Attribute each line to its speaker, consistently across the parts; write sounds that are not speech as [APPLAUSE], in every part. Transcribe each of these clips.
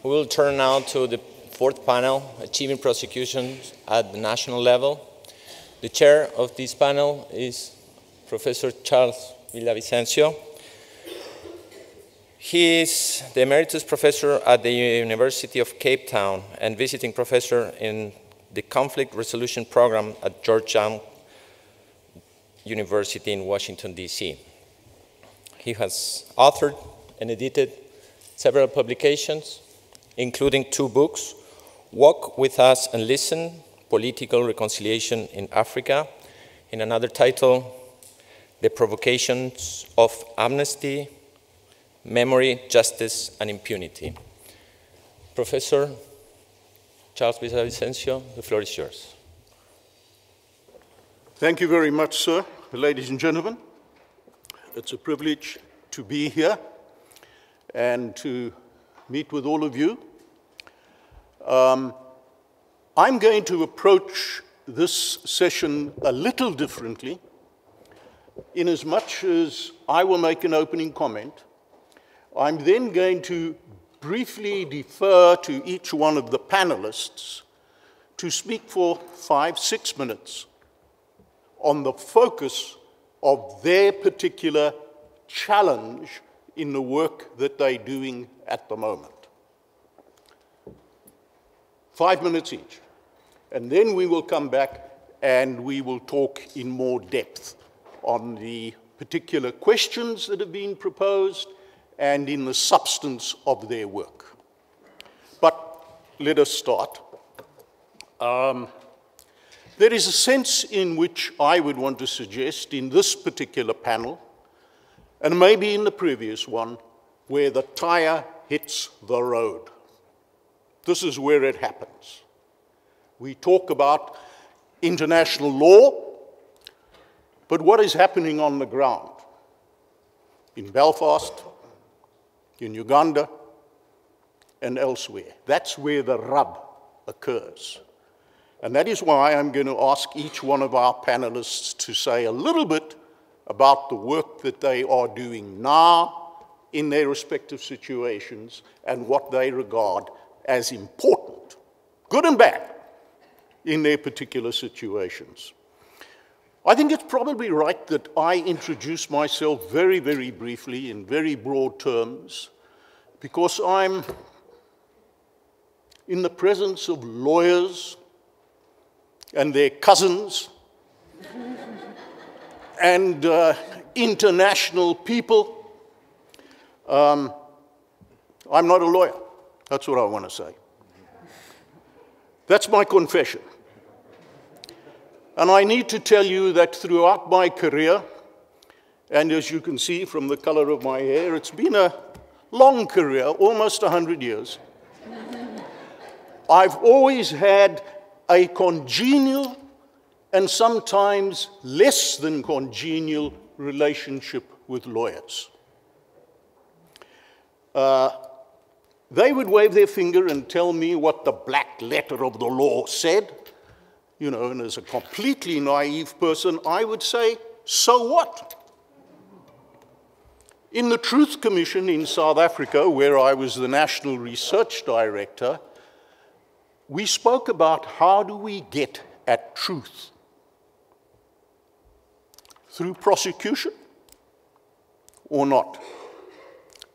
Speaker 1: We will turn now to the fourth panel, Achieving Prosecution at the National Level. The chair of this panel is Professor Charles Villa-Vicencio. He is the Emeritus Professor at the University of Cape Town and visiting professor in the Conflict Resolution Program at Georgetown University in Washington, D.C. He has authored and edited several publications, including two books, Walk With Us and Listen, Political Reconciliation in Africa, in another title, The Provocations of Amnesty, Memory, Justice, and Impunity. Professor Charles Villa-Vicencio, the floor is yours.
Speaker 2: Thank you very much, sir. Ladies and gentlemen, it's a privilege to be here and to meet with all of you. Um, I'm going to approach this session a little differently in as much as I will make an opening comment I'm then going to briefly defer to each one of the panelists to speak for five, six minutes on the focus of their particular challenge in the work that they're doing at the moment. Five minutes each. And then we will come back and we will talk in more depth on the particular questions that have been proposed and in the substance of their work. But let us start. Um, there is a sense in which I would want to suggest in this particular panel, and maybe in the previous one, where the tire hits the road. This is where it happens. We talk about international law, but what is happening on the ground? In Belfast, in Uganda, and elsewhere. That's where the rub occurs. And that is why I'm going to ask each one of our panelists to say a little bit about the work that they are doing now in their respective situations and what they regard as important, good and bad, in their particular situations. I think it's probably right that I introduce myself very, very briefly in very broad terms because I'm in the presence of lawyers and their cousins [LAUGHS] and uh, international people. Um, I'm not a lawyer. That's what I want to say. That's my confession. And I need to tell you that throughout my career, and as you can see from the color of my hair, it's been a long career, almost 100 years. I've always had a congenial and sometimes less than congenial relationship with lawyers. Uh, they would wave their finger and tell me what the black letter of the law said, you know, and as a completely naive person, I would say, so what? In the Truth Commission in South Africa, where I was the National Research Director, we spoke about how do we get at truth? Through prosecution or not?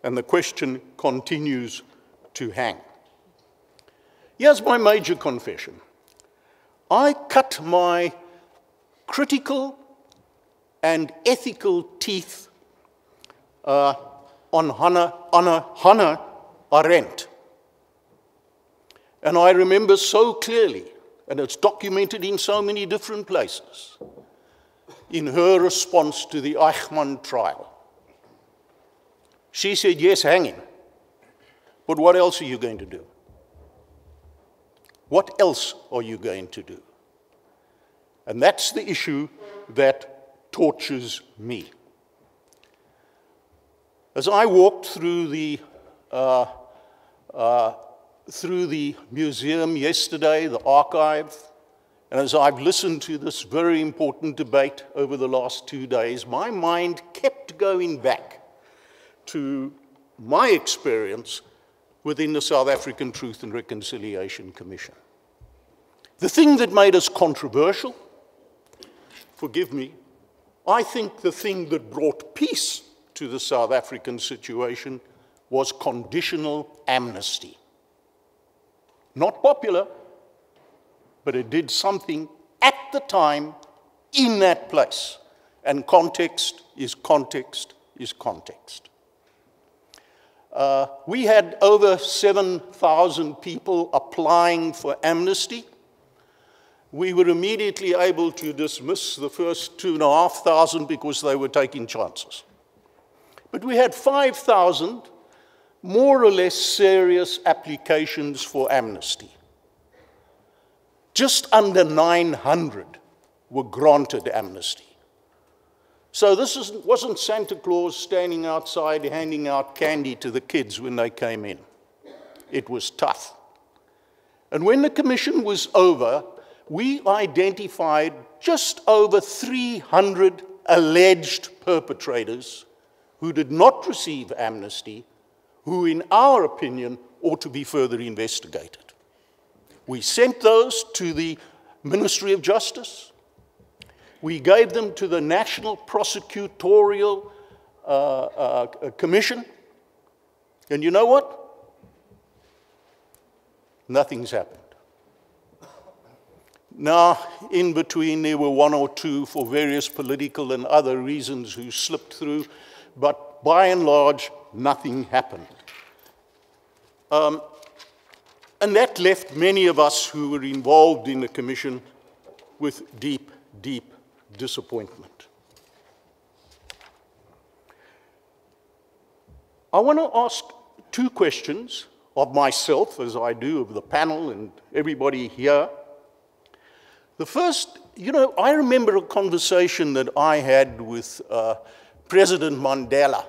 Speaker 2: And the question continues to hang. Here's my major confession. I cut my critical and ethical teeth uh, on Hannah, Anna, Hannah Arendt. And I remember so clearly, and it's documented in so many different places, in her response to the Eichmann trial. She said, Yes, hang him. But what else are you going to do? What else are you going to do? And that's the issue that tortures me. As I walked through the, uh, uh, through the museum yesterday, the archive, and as I've listened to this very important debate over the last two days, my mind kept going back to my experience within the South African Truth and Reconciliation Commission. The thing that made us controversial, forgive me, I think the thing that brought peace to the South African situation was conditional amnesty. Not popular, but it did something at the time in that place. And context is context is context. Uh, we had over 7,000 people applying for amnesty. We were immediately able to dismiss the first 2,500 because they were taking chances. But we had 5,000 more or less serious applications for amnesty. Just under 900 were granted amnesty. So this is, wasn't Santa Claus standing outside handing out candy to the kids when they came in. It was tough. And when the commission was over, we identified just over 300 alleged perpetrators who did not receive amnesty, who, in our opinion, ought to be further investigated. We sent those to the Ministry of Justice. We gave them to the National Prosecutorial uh, uh, Commission. And you know what? Nothing's happened. Now, in between, there were one or two for various political and other reasons who slipped through, but by and large, nothing happened. Um, and that left many of us who were involved in the commission with deep, deep disappointment. I want to ask two questions of myself, as I do of the panel and everybody here. The first, you know, I remember a conversation that I had with uh, President Mandela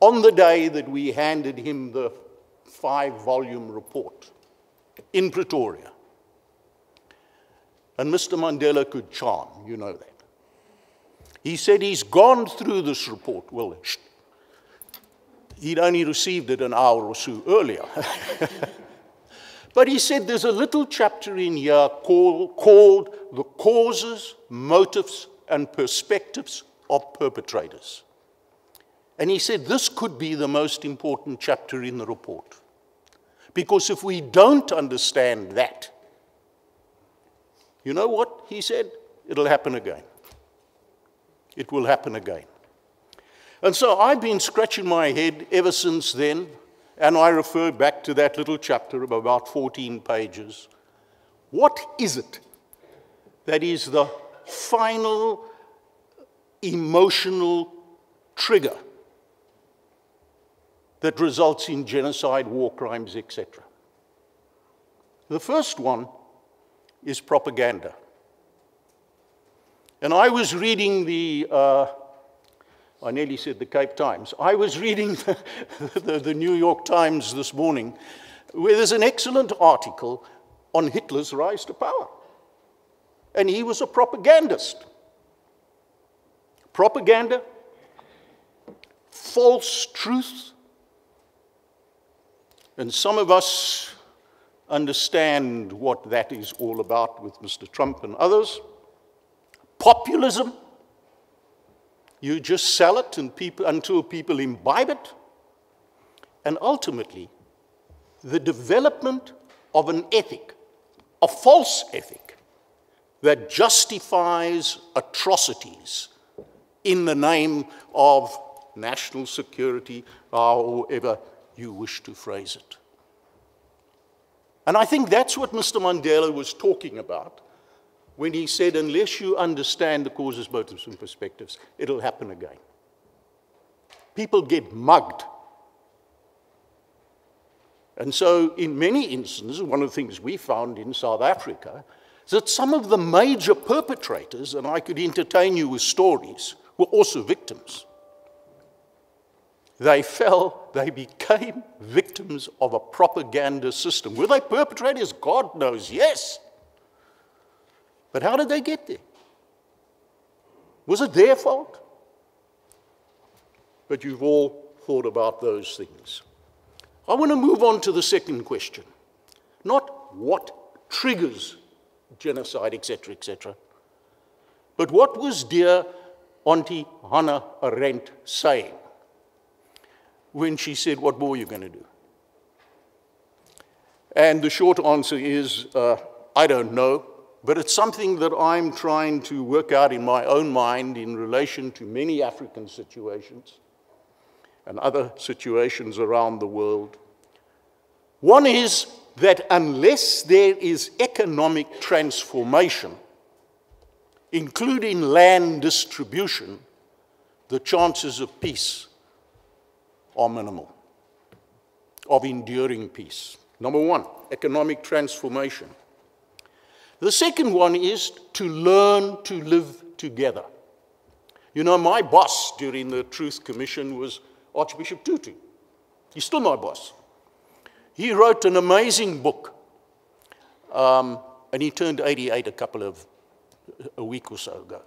Speaker 2: on the day that we handed him the five volume report in Pretoria. And Mr. Mandela could charm, you know that. He said he's gone through this report. Well, he'd only received it an hour or so earlier. [LAUGHS] but he said there's a little chapter in here called, called The Causes, Motives, and Perspectives of Perpetrators. And he said this could be the most important chapter in the report. Because if we don't understand that, you know what he said? It'll happen again. It will happen again. And so I've been scratching my head ever since then, and I refer back to that little chapter of about 14 pages. What is it that is the final emotional trigger that results in genocide, war crimes, etc.? The first one is propaganda. And I was reading the, uh, I nearly said the Cape Times. I was reading [LAUGHS] the, the, the, New York Times this morning, where there's an excellent article on Hitler's rise to power. And he was a propagandist. Propaganda, false truth. And some of us understand what that is all about with Mr. Trump and others. Populism, you just sell it and people, until people imbibe it. And ultimately, the development of an ethic, a false ethic, that justifies atrocities in the name of national security, however you wish to phrase it. And I think that's what Mr. Mandela was talking about when he said, unless you understand the causes, motives, and perspectives, it'll happen again. People get mugged. And so, in many instances, one of the things we found in South Africa is that some of the major perpetrators, and I could entertain you with stories, were also victims. They fell, they became victims of a propaganda system. Were they perpetrators? God knows, yes. But how did they get there? Was it their fault? But you've all thought about those things. I want to move on to the second question. Not what triggers genocide, etc., etc., but what was dear Auntie Hannah Arendt saying when she said, What more are you going to do? And the short answer is, uh, I don't know, but it's something that I'm trying to work out in my own mind in relation to many African situations and other situations around the world. One is that unless there is economic transformation, including land distribution, the chances of peace are minimal, of enduring peace. Number one, economic transformation. The second one is to learn to live together. You know, my boss during the Truth Commission was Archbishop Tutu. He's still my boss. He wrote an amazing book, um, and he turned 88 a couple of, a week or so ago.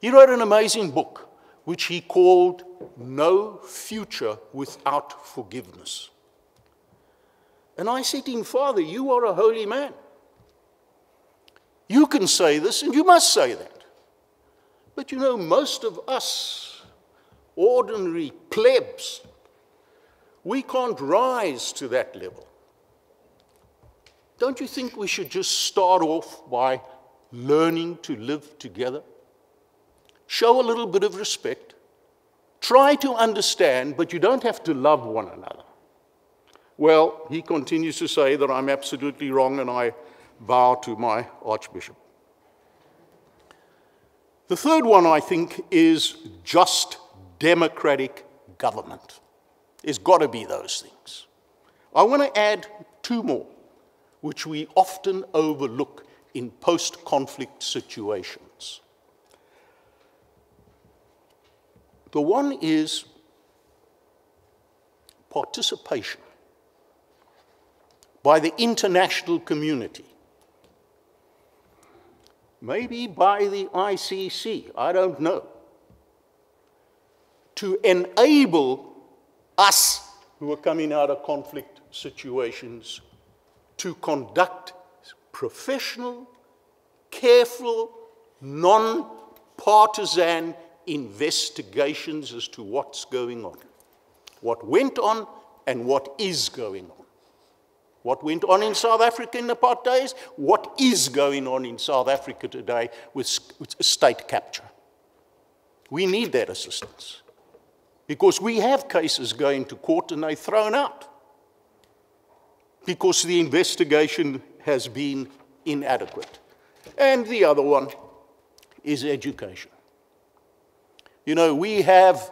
Speaker 2: He wrote an amazing book, which he called No Future Without Forgiveness. And I said to him, Father, you are a holy man. You can say this, and you must say that. But you know, most of us, ordinary plebs, we can't rise to that level. Don't you think we should just start off by learning to live together? Show a little bit of respect. Try to understand, but you don't have to love one another. Well, he continues to say that I'm absolutely wrong, and I bow to my Archbishop. The third one, I think, is just democratic government. It's got to be those things. I want to add two more which we often overlook in post conflict situations. The one is participation by the international community, maybe by the ICC, I don't know, to enable us who are coming out of conflict situations to conduct professional, careful, non partisan investigations as to what's going on, what went on, and what is going on. What went on in South Africa in the apartheid days, what is going on in South Africa today with, with state capture. We need that assistance because we have cases going to court and they're thrown out because the investigation has been inadequate. And the other one is education. You know, we have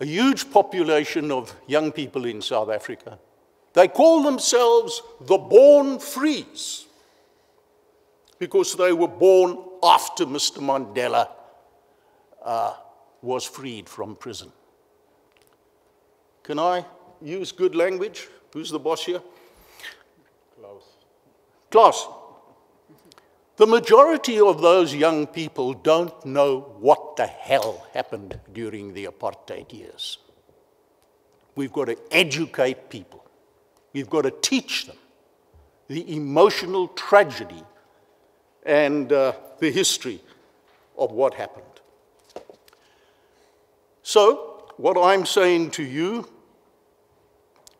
Speaker 2: a huge population of young people in South Africa. They call themselves the born frees because they were born after Mr. Mandela uh, was freed from prison. Can I use good language? Who's the boss here? Klaus. Klaus. The majority of those young people don't know what the hell happened during the apartheid years. We've got to educate people. We've got to teach them the emotional tragedy and uh, the history of what happened. So, what I'm saying to you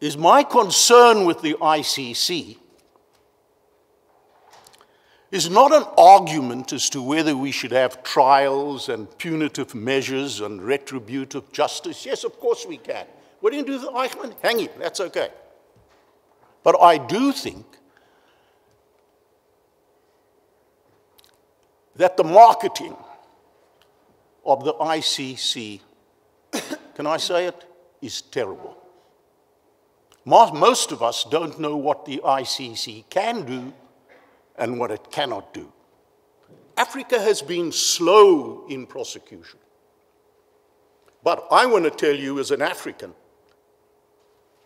Speaker 2: is my concern with the ICC is not an argument as to whether we should have trials and punitive measures and retributive justice. Yes, of course we can. What do you do with Eichmann? Hang him, that's okay. But I do think that the marketing of the ICC, [COUGHS] can I say it, is terrible. Most of us don't know what the ICC can do and what it cannot do. Africa has been slow in prosecution. But I want to tell you, as an African,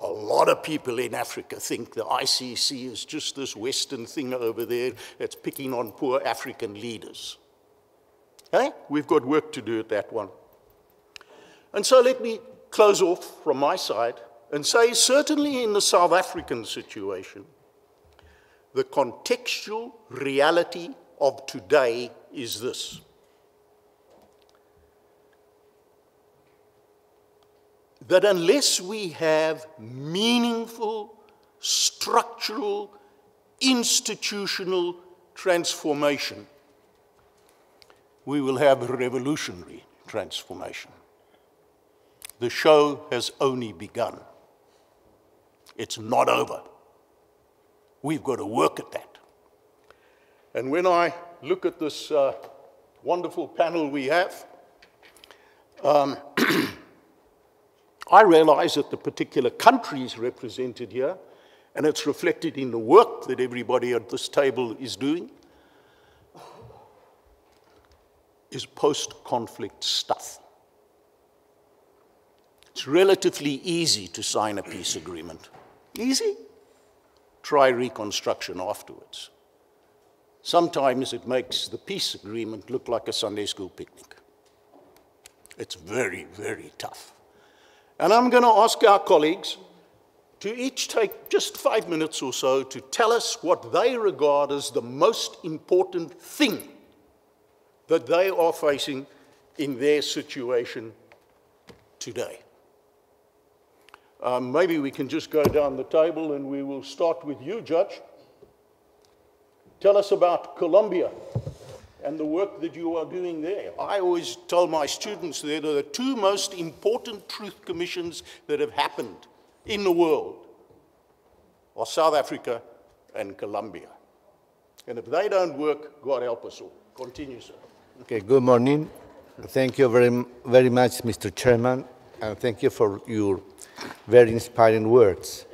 Speaker 2: a lot of people in Africa think the ICC is just this Western thing over there that's picking on poor African leaders. Okay? We've got work to do at that one. And so let me close off from my side and say, certainly in the South African situation, the contextual reality of today is this. That unless we have meaningful, structural, institutional transformation, we will have revolutionary transformation. The show has only begun. It's not over. We've got to work at that. And when I look at this uh, wonderful panel we have, um, [CLEARS THROAT] I realize that the particular countries represented here, and it's reflected in the work that everybody at this table is doing, is post conflict stuff. It's relatively easy to sign a peace agreement. Easy. Try reconstruction afterwards. Sometimes it makes the peace agreement look like a Sunday school picnic. It's very, very tough. And I'm going to ask our colleagues to each take just five minutes or so to tell us what they regard as the most important thing that they are facing in their situation today. Um, maybe we can just go down the table and we will start with you, Judge. Tell us about Colombia and the work that you are doing there. I always tell my students there are the two most important truth commissions that have happened in the world are South Africa and Colombia. And if they don't work, God help us all. Continue, sir.
Speaker 3: Okay, good morning. Thank you very, very much, Mr. Chairman, and thank you for your very inspiring words.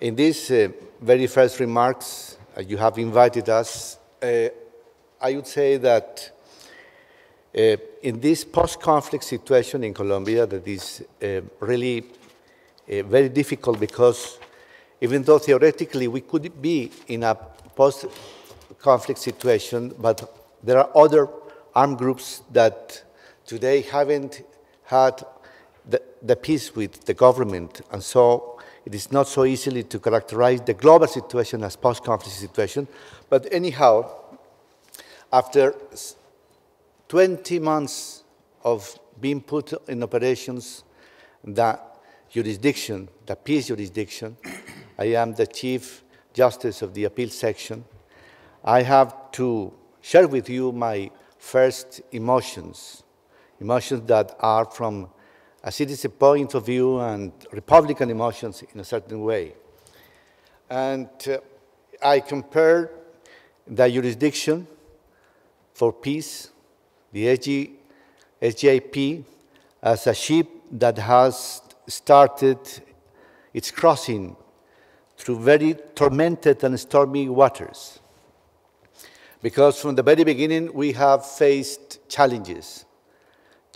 Speaker 3: In these uh, very first remarks, uh, you have invited us. Uh, I would say that uh, in this post-conflict situation in Colombia that is uh, really uh, very difficult because even though theoretically we could be in a post-conflict situation, but there are other armed groups that today haven't had the, peace with the government. And so it is not so easily to characterize the global situation as post-conflict situation. But anyhow, after 20 months of being put in operations, the jurisdiction, the peace jurisdiction, I am the Chief Justice of the Appeal Section. I have to share with you my first emotions, emotions that are from a citizen point of view and Republican emotions in a certain way. And uh, I compare the jurisdiction for peace, the SG, as a ship that has started its crossing through very tormented and stormy waters. Because from the very beginning, we have faced challenges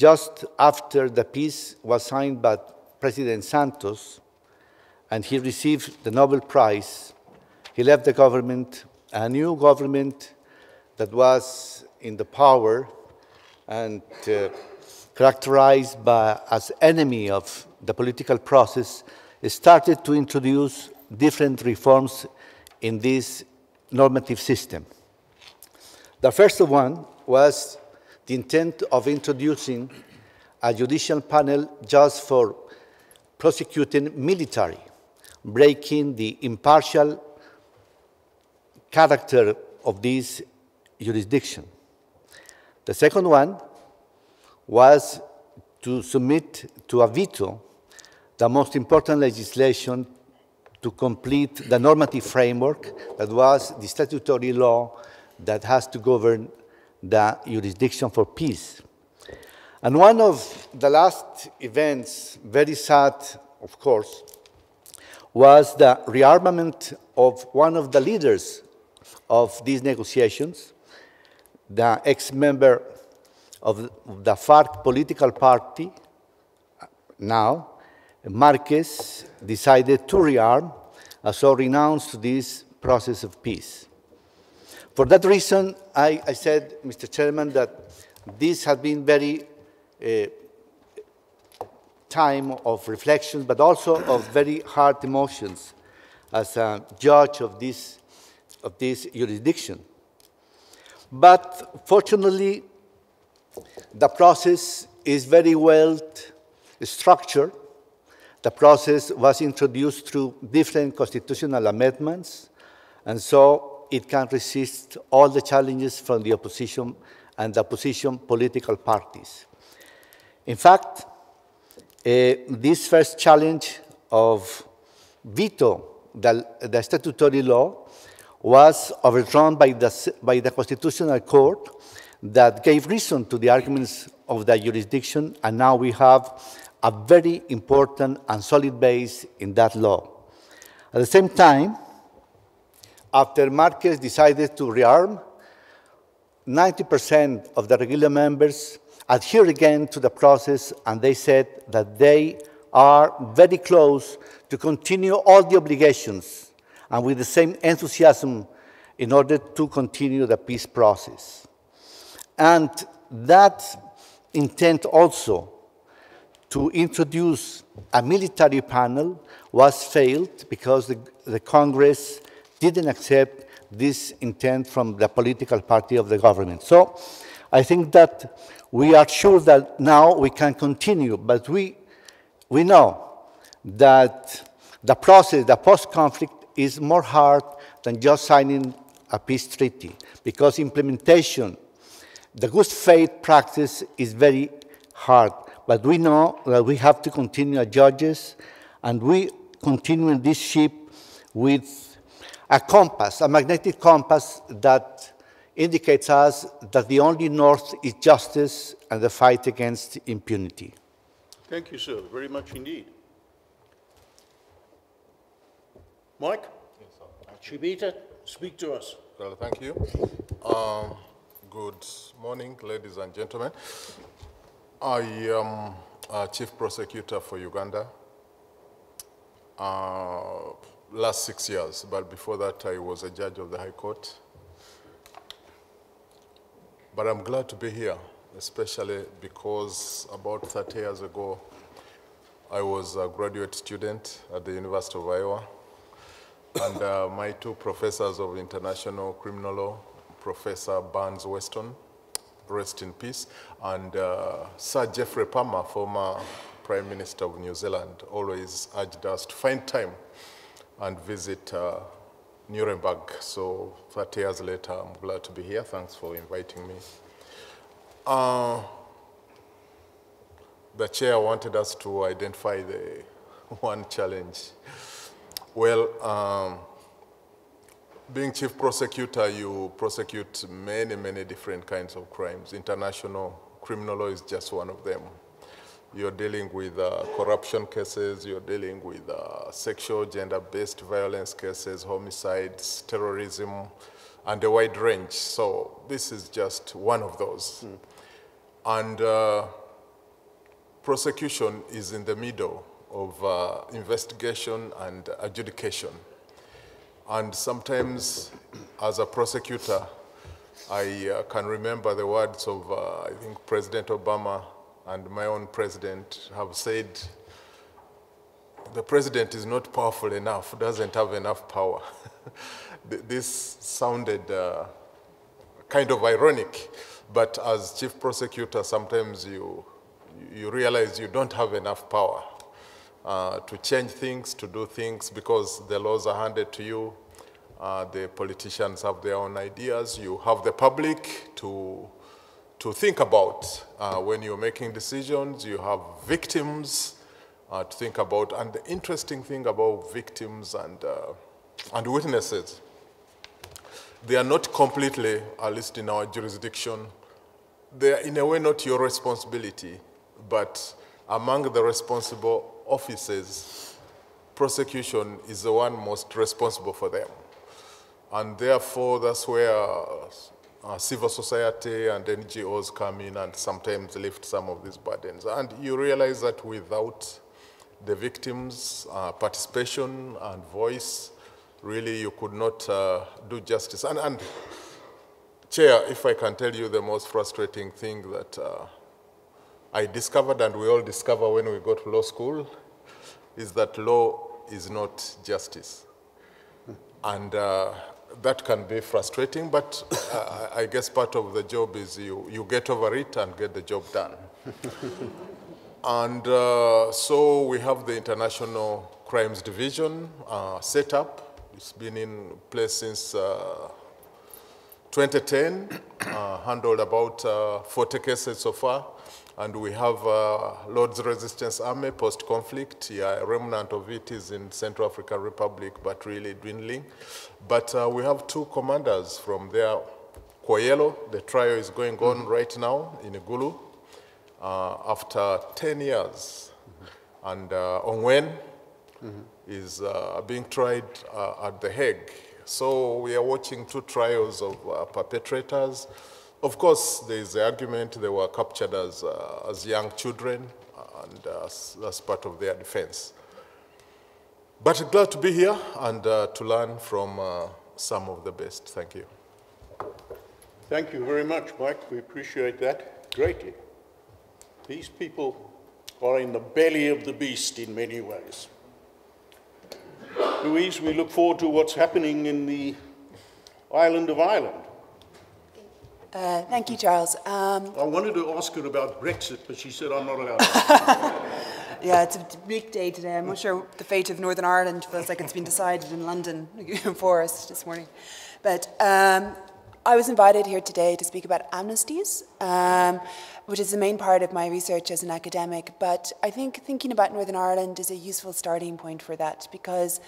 Speaker 3: just after the peace was signed by President Santos and he received the Nobel Prize, he left the government, a new government that was in the power and uh, characterized by, as enemy of the political process, started to introduce different reforms in this normative system. The first one was the intent of introducing a judicial panel just for prosecuting military, breaking the impartial character of this jurisdiction. The second one was to submit to a veto the most important legislation to complete the normative framework that was the statutory law that has to govern the jurisdiction for peace. And one of the last events, very sad, of course, was the rearmament of one of the leaders of these negotiations, the ex-member of the FARC political party, now, Marquez, decided to rearm, so renounced this process of peace. For that reason, I, I said, Mr. Chairman, that this has been very uh, time of reflection, but also of very hard emotions as a judge of this, of this jurisdiction. But fortunately, the process is very well structured. The process was introduced through different constitutional amendments, and so it can resist all the challenges from the opposition and the opposition political parties. In fact, uh, this first challenge of veto the, the statutory law was overthrown by the, by the Constitutional Court that gave reason to the arguments of the jurisdiction, and now we have a very important and solid base in that law. At the same time, after Marquez decided to rearm, 90% of the regular members adhere again to the process, and they said that they are very close to continue all the obligations and with the same enthusiasm in order to continue the peace process. And that intent also to introduce a military panel was failed because the, the Congress didn't accept this intent from the political party of the government. So I think that we are sure that now we can continue, but we, we know that the process, the post-conflict, is more hard than just signing a peace treaty because implementation, the good faith practice is very hard. But we know that we have to continue as judges, and we continue in this ship with a compass, a magnetic compass that indicates us that the only north is justice and the fight against impunity.
Speaker 2: Thank you, sir, very much indeed. Mike? yes, Chibita, speak to us.
Speaker 4: Well, thank you. Um, good morning, ladies and gentlemen. I am a chief prosecutor for Uganda. Uh, last six years, but before that I was a judge of the High Court. But I'm glad to be here, especially because about 30 years ago, I was a graduate student at the University of Iowa. And uh, my two professors of international criminal law, Professor Burns Weston, rest in peace, and uh, Sir Geoffrey Palmer, former Prime Minister of New Zealand, always urged us to find time and visit uh, Nuremberg. So 30 years later, I'm glad to be here. Thanks for inviting me. Uh, the chair wanted us to identify the [LAUGHS] one challenge. Well, um, being chief prosecutor, you prosecute many, many different kinds of crimes. International criminal law is just one of them. You're dealing with uh, corruption cases, you're dealing with uh, sexual, gender-based violence cases, homicides, terrorism, and a wide range. So this is just one of those. Mm. And uh, prosecution is in the middle of uh, investigation and adjudication. And sometimes, as a prosecutor, I uh, can remember the words of, uh, I think, President Obama and my own president have said, the president is not powerful enough, doesn't have enough power. [LAUGHS] this sounded uh, kind of ironic, but as chief prosecutor, sometimes you, you realize you don't have enough power uh, to change things, to do things, because the laws are handed to you. Uh, the politicians have their own ideas. You have the public to, to think about uh, when you're making decisions. You have victims uh, to think about. And the interesting thing about victims and, uh, and witnesses, they are not completely, at least in our jurisdiction, they are in a way not your responsibility, but among the responsible offices, prosecution is the one most responsible for them. And therefore, that's where uh, civil society and NGOs come in and sometimes lift some of these burdens. And you realize that without the victims' uh, participation and voice, really you could not uh, do justice. And, and, Chair, if I can tell you the most frustrating thing that uh, I discovered, and we all discover when we go to law school, is that law is not justice. And uh, that can be frustrating, but uh, I guess part of the job is you, you get over it and get the job done. [LAUGHS] and uh, so we have the International Crimes Division uh, set up. It's been in place since uh, 2010, uh, handled about uh, 40 cases so far. And we have uh, Lord's Resistance Army post-conflict. Yeah, a remnant of it is in Central African Republic, but really dwindling. But uh, we have two commanders from there. Kwoyelo, the trial is going on mm -hmm. right now in Gulu uh, after 10 years. Mm -hmm. And uh, Ongwen mm -hmm. is uh, being tried uh, at The Hague. So we are watching two trials of uh, perpetrators. Of course, there is the argument they were captured as, uh, as young children, and uh, that's part of their defense. But glad to be here and uh, to learn from uh, some of the best. Thank you.
Speaker 2: Thank you very much, Mike. We appreciate that greatly. These people are in the belly of the beast in many ways. Louise, we look forward to what's happening in the island of Ireland.
Speaker 5: Uh, thank you, Charles. Um,
Speaker 2: I wanted to ask her about Brexit, but she said I'm not allowed. [LAUGHS]
Speaker 5: yeah, it's a big day today. I'm not sure the fate of Northern Ireland feels like it's been decided in London [LAUGHS] for us this morning. But um, I was invited here today to speak about amnesties, um, which is the main part of my research as an academic. But I think thinking about Northern Ireland is a useful starting point for that because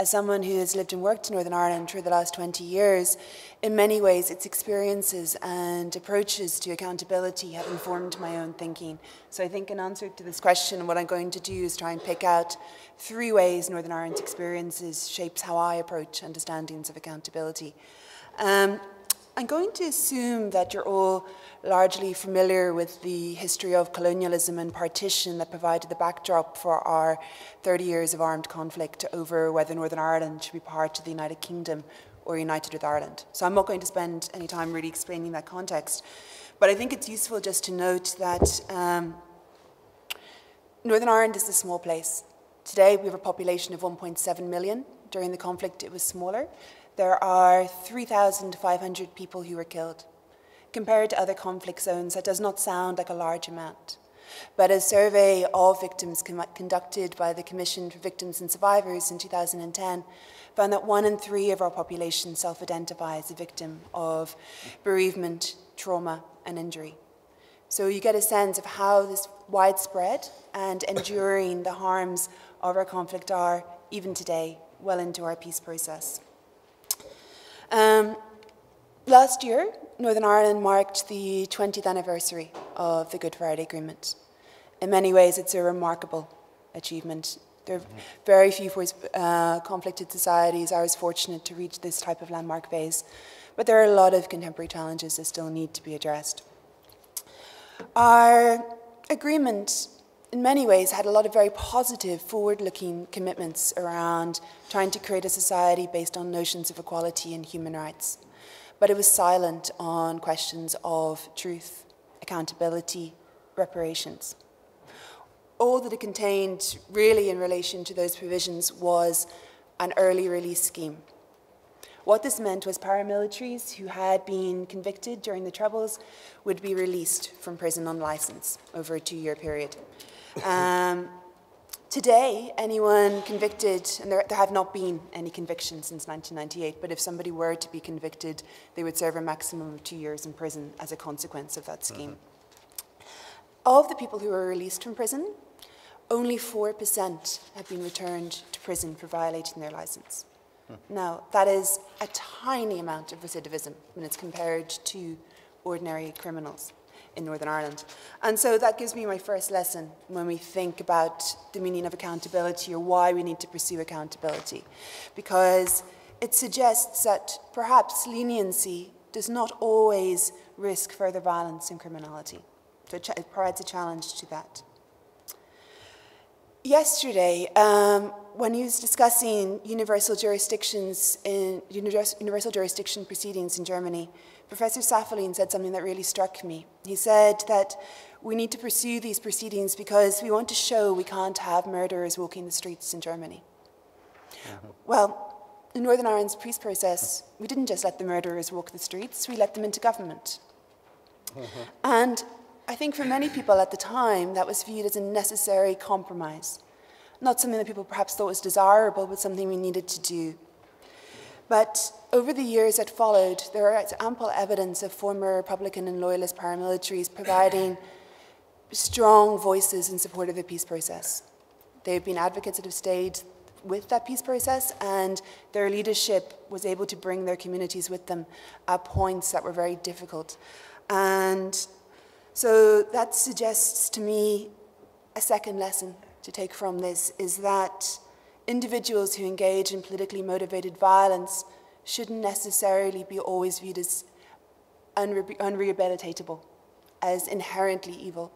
Speaker 5: as someone who has lived and worked in Northern Ireland for the last 20 years, in many ways its experiences and approaches to accountability have informed my own thinking. So I think in answer to this question, what I'm going to do is try and pick out three ways Northern Ireland's experiences shapes how I approach understandings of accountability. Um, I'm going to assume that you're all largely familiar with the history of colonialism and partition that provided the backdrop for our 30 years of armed conflict over whether Northern Ireland should be part of the United Kingdom or united with Ireland. So I'm not going to spend any time really explaining that context. But I think it's useful just to note that um, Northern Ireland is a small place. Today we have a population of 1.7 million. During the conflict it was smaller there are 3,500 people who were killed. Compared to other conflict zones, that does not sound like a large amount. But a survey of victims conducted by the Commission for Victims and Survivors in 2010 found that one in three of our population self-identify as a victim of bereavement, trauma, and injury. So you get a sense of how this widespread and enduring the harms of our conflict are, even today, well into our peace process. Um, last year, Northern Ireland marked the 20th anniversary of the Good Friday Agreement. In many ways, it's a remarkable achievement. There are very few uh, conflicted societies are as fortunate to reach this type of landmark phase, but there are a lot of contemporary challenges that still need to be addressed. Our agreement in many ways, had a lot of very positive, forward-looking commitments around trying to create a society based on notions of equality and human rights. But it was silent on questions of truth, accountability, reparations. All that it contained, really, in relation to those provisions was an early release scheme. What this meant was paramilitaries who had been convicted during the Troubles would be released from prison on license over a two-year period. Um, today, anyone convicted, and there, there have not been any convictions since 1998, but if somebody were to be convicted, they would serve a maximum of two years in prison as a consequence of that scheme. Mm -hmm. Of the people who were released from prison, only 4% have been returned to prison for violating their license. Hmm. Now, that is a tiny amount of recidivism when it's compared to ordinary criminals in Northern Ireland. And so that gives me my first lesson when we think about the meaning of accountability or why we need to pursue accountability. Because it suggests that perhaps leniency does not always risk further violence and criminality. So it provides a challenge to that. Yesterday, um, when he was discussing universal jurisdictions in universal jurisdiction proceedings in Germany, Professor Safferling said something that really struck me. He said that we need to pursue these proceedings because we want to show we can't have murderers walking the streets in Germany. Uh-huh. Well, in Northern Ireland's peace process, we didn't just let the murderers walk the streets, we let them into government. Uh-huh. And I think for many people at the time, that was viewed as a necessary compromise. Not something that people perhaps thought was desirable, but something we needed to do. But over the years that followed, there is ample evidence of former Republican and Loyalist paramilitaries providing strong voices in support of the peace process. They've been advocates that have stayed with that peace process, and their leadership was able to bring their communities with them at points that were very difficult. And so that suggests to me a second lesson to take from this is that individuals who engage in politically motivated violence shouldn't necessarily be always viewed as unre- unrehabilitatable, as inherently evil.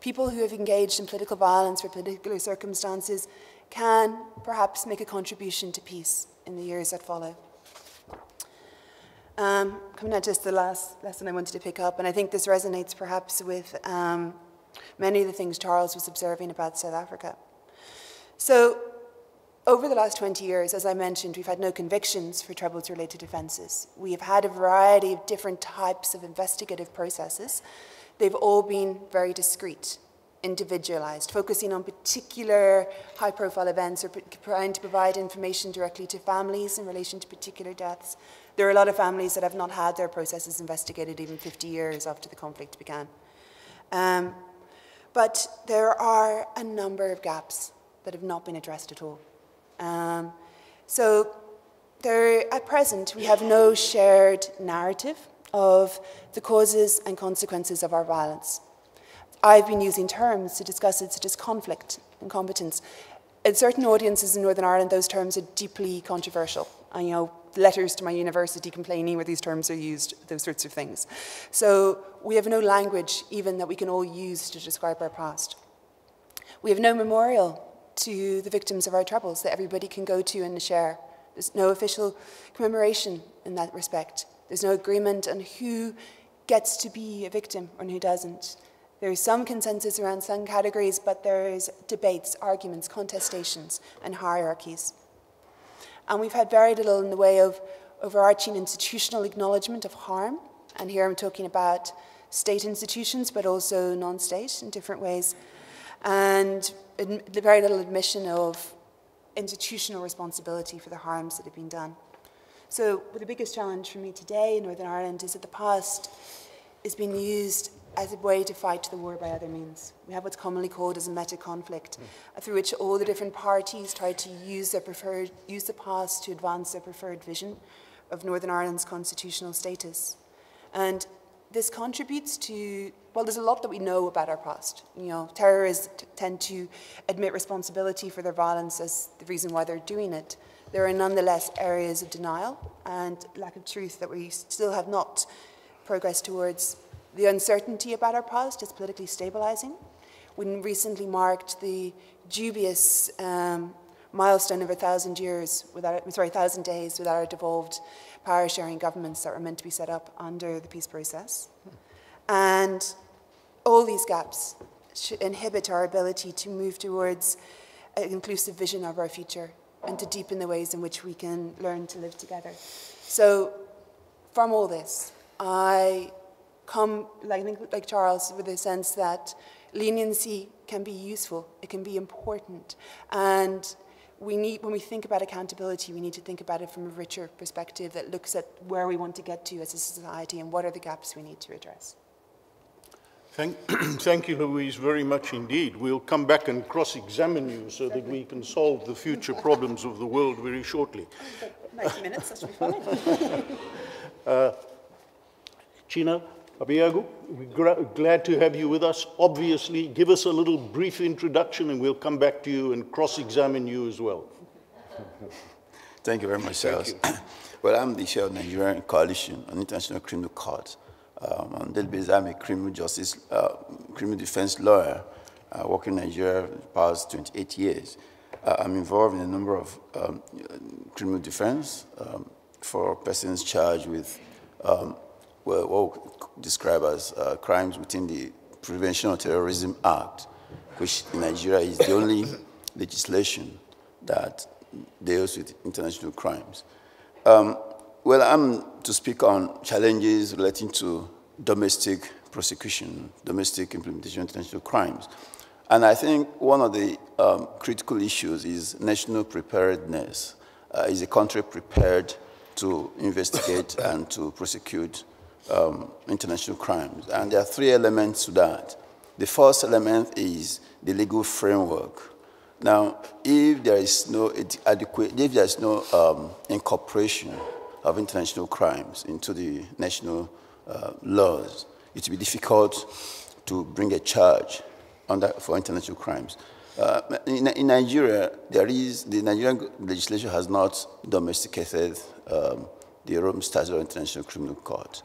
Speaker 5: People who have engaged in political violence for particular circumstances can perhaps make a contribution to peace in the years that follow. Um, coming on just the last lesson I wanted to pick up, and I think this resonates perhaps with um, many of the things Charles was observing about South Africa. So, over the last 20 years, as I mentioned, we've had no convictions for troubles related offences. We have had a variety of different types of investigative processes. They've all been very discreet, individualized, focusing on particular high profile events or trying to provide information directly to families in relation to particular deaths. There are a lot of families that have not had their processes investigated even 50 years after the conflict began. Um, but there are a number of gaps that have not been addressed at all. Um, so there, at present, we have no shared narrative of the causes and consequences of our violence. I've been using terms to discuss it such as conflict and competence. In certain audiences in Northern Ireland, those terms are deeply controversial. I know letters to my university complaining where these terms are used, those sorts of things. So we have no language even that we can all use to describe our past. We have no memorial to the victims of our troubles that everybody can go to and share. There's no official commemoration in that respect. There's no agreement on who gets to be a victim and who doesn't. There is some consensus around some categories, but there is debates, arguments, contestations, and hierarchies. And we've had very little in the way of overarching institutional acknowledgement of harm. And here I'm talking about state institutions, but also non state in different ways and very little admission of institutional responsibility for the harms that have been done. So the biggest challenge for me today in Northern Ireland is that the past is being used as a way to fight the war by other means. We have what's commonly called as a meta-conflict, mm. through which all the different parties try to use their preferred, use the past to advance their preferred vision of Northern Ireland's constitutional status. And this contributes to, well, there's a lot that we know about our past. You know, terrorists tend to admit responsibility for their violence as the reason why they're doing it. There are nonetheless areas of denial and lack of truth that we still have not progressed towards. The uncertainty about our past is politically stabilizing. We recently marked the dubious um, milestone of a thousand years without, sorry, thousand days without a devolved power sharing governments that were meant to be set up under the peace process. And all these gaps should inhibit our ability to move towards an inclusive vision of our future and to deepen the ways in which we can learn to live together. So, from all this, I come, like, like Charles, with a sense that leniency can be useful, it can be important, and we need, when we think about accountability, we need to think about it from a richer perspective that looks at where we want to get to as a society and what are the gaps we need to address.
Speaker 2: Thank, [CLEARS THROAT] thank you, Louise, very much indeed. We'll come back and cross-examine you so that we can solve the future problems of the world very shortly.
Speaker 5: 90 minutes, that should be fine. [LAUGHS]
Speaker 2: uh, Chinonye, Obiagwu, we're glad to have you with us. Obviously, give us a little brief introduction and we'll come back to you and cross-examine you as well.
Speaker 6: Thank you very much, Charles. [COUGHS] well, I'm the chair of the Nigerian Coalition on International Criminal Court. Um, on that basis, I'm a criminal justice, uh, criminal defense lawyer uh, working in Nigeria for the past 28 years. Uh, I'm involved in a number of um, criminal defense um, for persons charged with um, well, what we describe as uh, crimes within the Prevention of Terrorism Act, which in Nigeria is the only legislation that deals with international crimes. Um, well, I'm to speak on challenges relating to domestic prosecution, domestic implementation of international crimes. And I think one of the um, critical issues is national preparedness. Uh, is a country prepared to investigate [COUGHS] and to prosecute um, international crimes? And there are three elements to that. The first element is the legal framework. Now, if there is no adequate, if there is no um, incorporation of international crimes into the national uh, laws, it will be difficult to bring a charge under, for international crimes. Uh, in, in, Nigeria, there is, the Nigerian legislation has not domesticated um, the Rome Statute of International Criminal Court,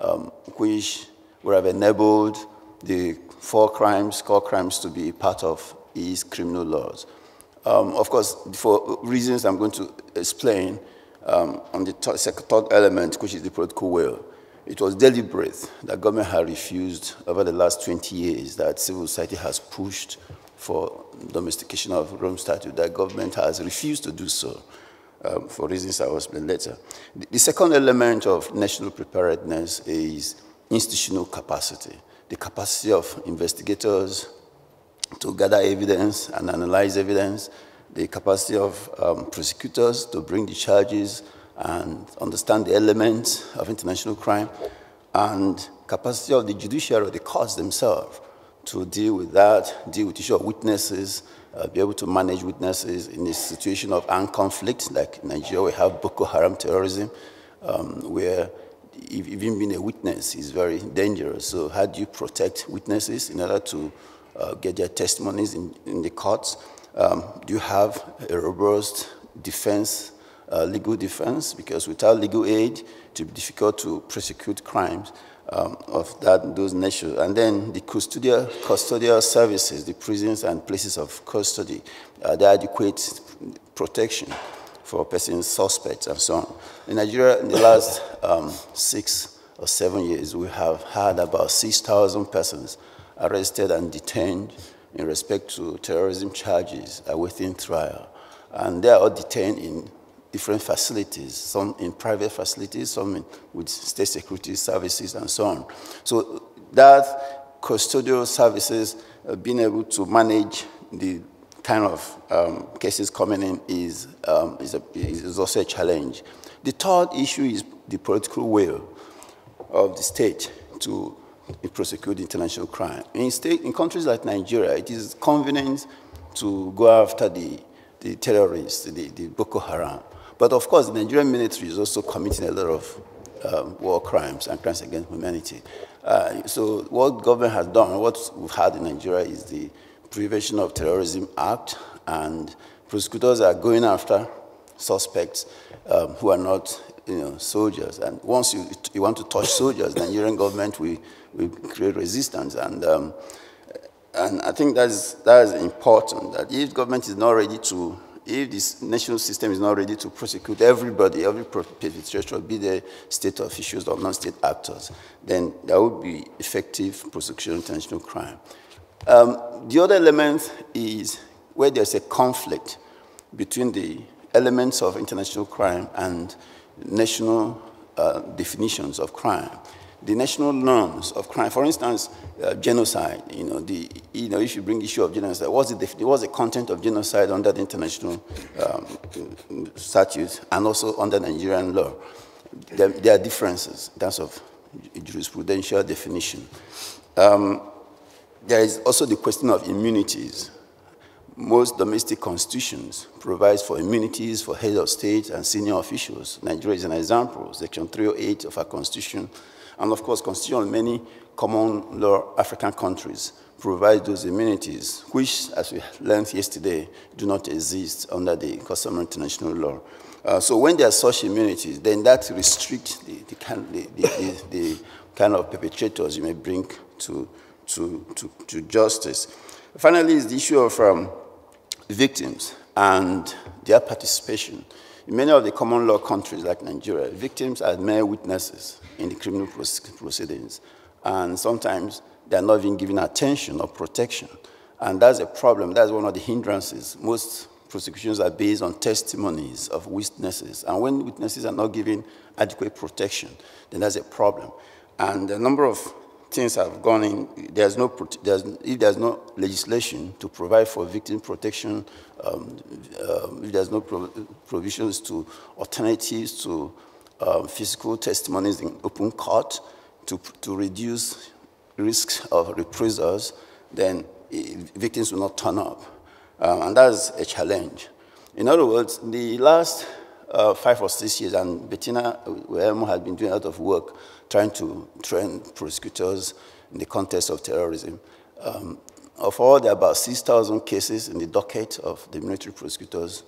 Speaker 6: um, which would have enabled the four crimes, core crimes, to be part of its criminal laws. Um, of course, for reasons I'm going to explain, um, on the third element, which is the political will, it was deliberate that government had refused over the last 20 years that civil society has pushed for domestication of Rome Statute, that government has refused to do so um, for reasons I will explain later. The, the second element of national preparedness is institutional capacity, the capacity of investigators to gather evidence and analyze evidence, the capacity of um, prosecutors to bring the charges and understand the elements of international crime, and capacity of the judiciary or the courts themselves to deal with that, deal with issue of witnesses, uh, be able to manage witnesses in a situation of armed conflict, like in Nigeria, we have Boko Haram terrorism, um, where even being a witness is very dangerous. So how do you protect witnesses in order to uh, get their testimonies in, in the courts? Um, do you have a robust defense, uh, legal defense? Because without legal aid, it would be difficult to prosecute crimes um, of that, those nations. And then the custodial, custodial services, the prisons and places of custody, uh, the adequate protection for persons suspects and so on. In Nigeria, in the last um, six or seven years, we have had about 6,000 persons arrested and detained in respect to terrorism charges awaiting trial. And they are all detained in different facilities, some in private facilities, some in, with state security services, and so on. So that custodial services, uh, being able to manage the kind of um, cases coming in is, um, is, a, is also a challenge. The third issue is the political will of the state to prosecute international crime. In, state, in countries like Nigeria, it is convenient to go after the, the terrorists, the, the Boko Haram. But of course, the Nigerian military is also committing a lot of um, war crimes and crimes against humanity. Uh, so what government has done, what we've had in Nigeria is the Prevention of Terrorism Act, and prosecutors are going after suspects um, who are not you know, soldiers. And once you, you want to touch soldiers, the Nigerian government will, will create resistance. And, um, and I think that is, that is important, that if government is not ready to if this national system is not ready to prosecute everybody, every perpetrator, be the state officials or non-state actors, then there would be effective prosecution of international crime. Um, the other element is where there's a conflict between the elements of international crime and national uh, definitions of crime the national norms of crime. For instance, uh, genocide. You know, the you know, if you bring the issue of genocide, what's the what's the content of genocide under the international um, statutes and also under Nigerian law? There, there, are differences terms of jurisprudential definition. Um, there is also the question of immunities. Most domestic constitutions provide for immunities for heads of state and senior officials. Nigeria is an example. Section 308 of our constitution and of course, constitution in many common law African countries provide those immunities, which, as we learned yesterday, do not exist under the customary international law. Uh, so when there are such immunities, then that restricts the, the, kind, the, the, the, kind of perpetrators you may bring to, to, to, to justice. Finally, is the issue of um, victims and their participation in many of the common law countries like Nigeria, victims are mere witnesses in the criminal proceedings. And sometimes they're not even given attention or protection. And that's a problem. That's one of the hindrances. Most prosecutions are based on testimonies of witnesses. And when witnesses are not given adequate protection, then that's a problem. And a number of things have gone in. There's no, there's, if there's no legislation to provide for victim protection, um, um, if there's no pro provisions to alternatives to um, physical testimonies in open court to, to reduce risks of reprisals, then victims will not turn up. Um, and that's a challenge. In other words, the last uh, five or six years, and Bettina Uemo has been doing a lot of work trying to train prosecutors in the context of terrorism. Um, of all the about 6,000 cases in the docket of the military prosecutors,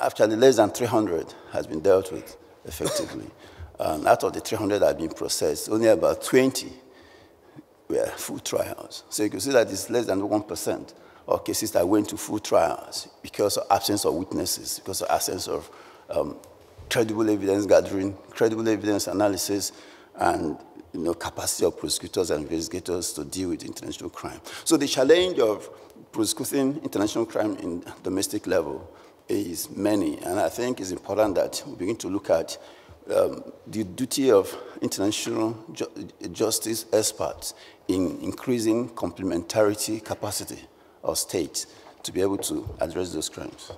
Speaker 6: actually less than 300 has been dealt with effectively. Um, out of the 300 that have been processed, only about 20 were full trials. So you can see that it's less than 1% of cases that went to full trials because of absence of witnesses, because of absence of um, credible evidence gathering, credible evidence analysis, and you know, capacity of prosecutors and investigators to deal with international crime. So the challenge of prosecuting international crime in domestic level is many, and I think it's important that we begin to look at um, the duty of international ju justice experts in increasing complementarity capacity of states to be able to address those crimes.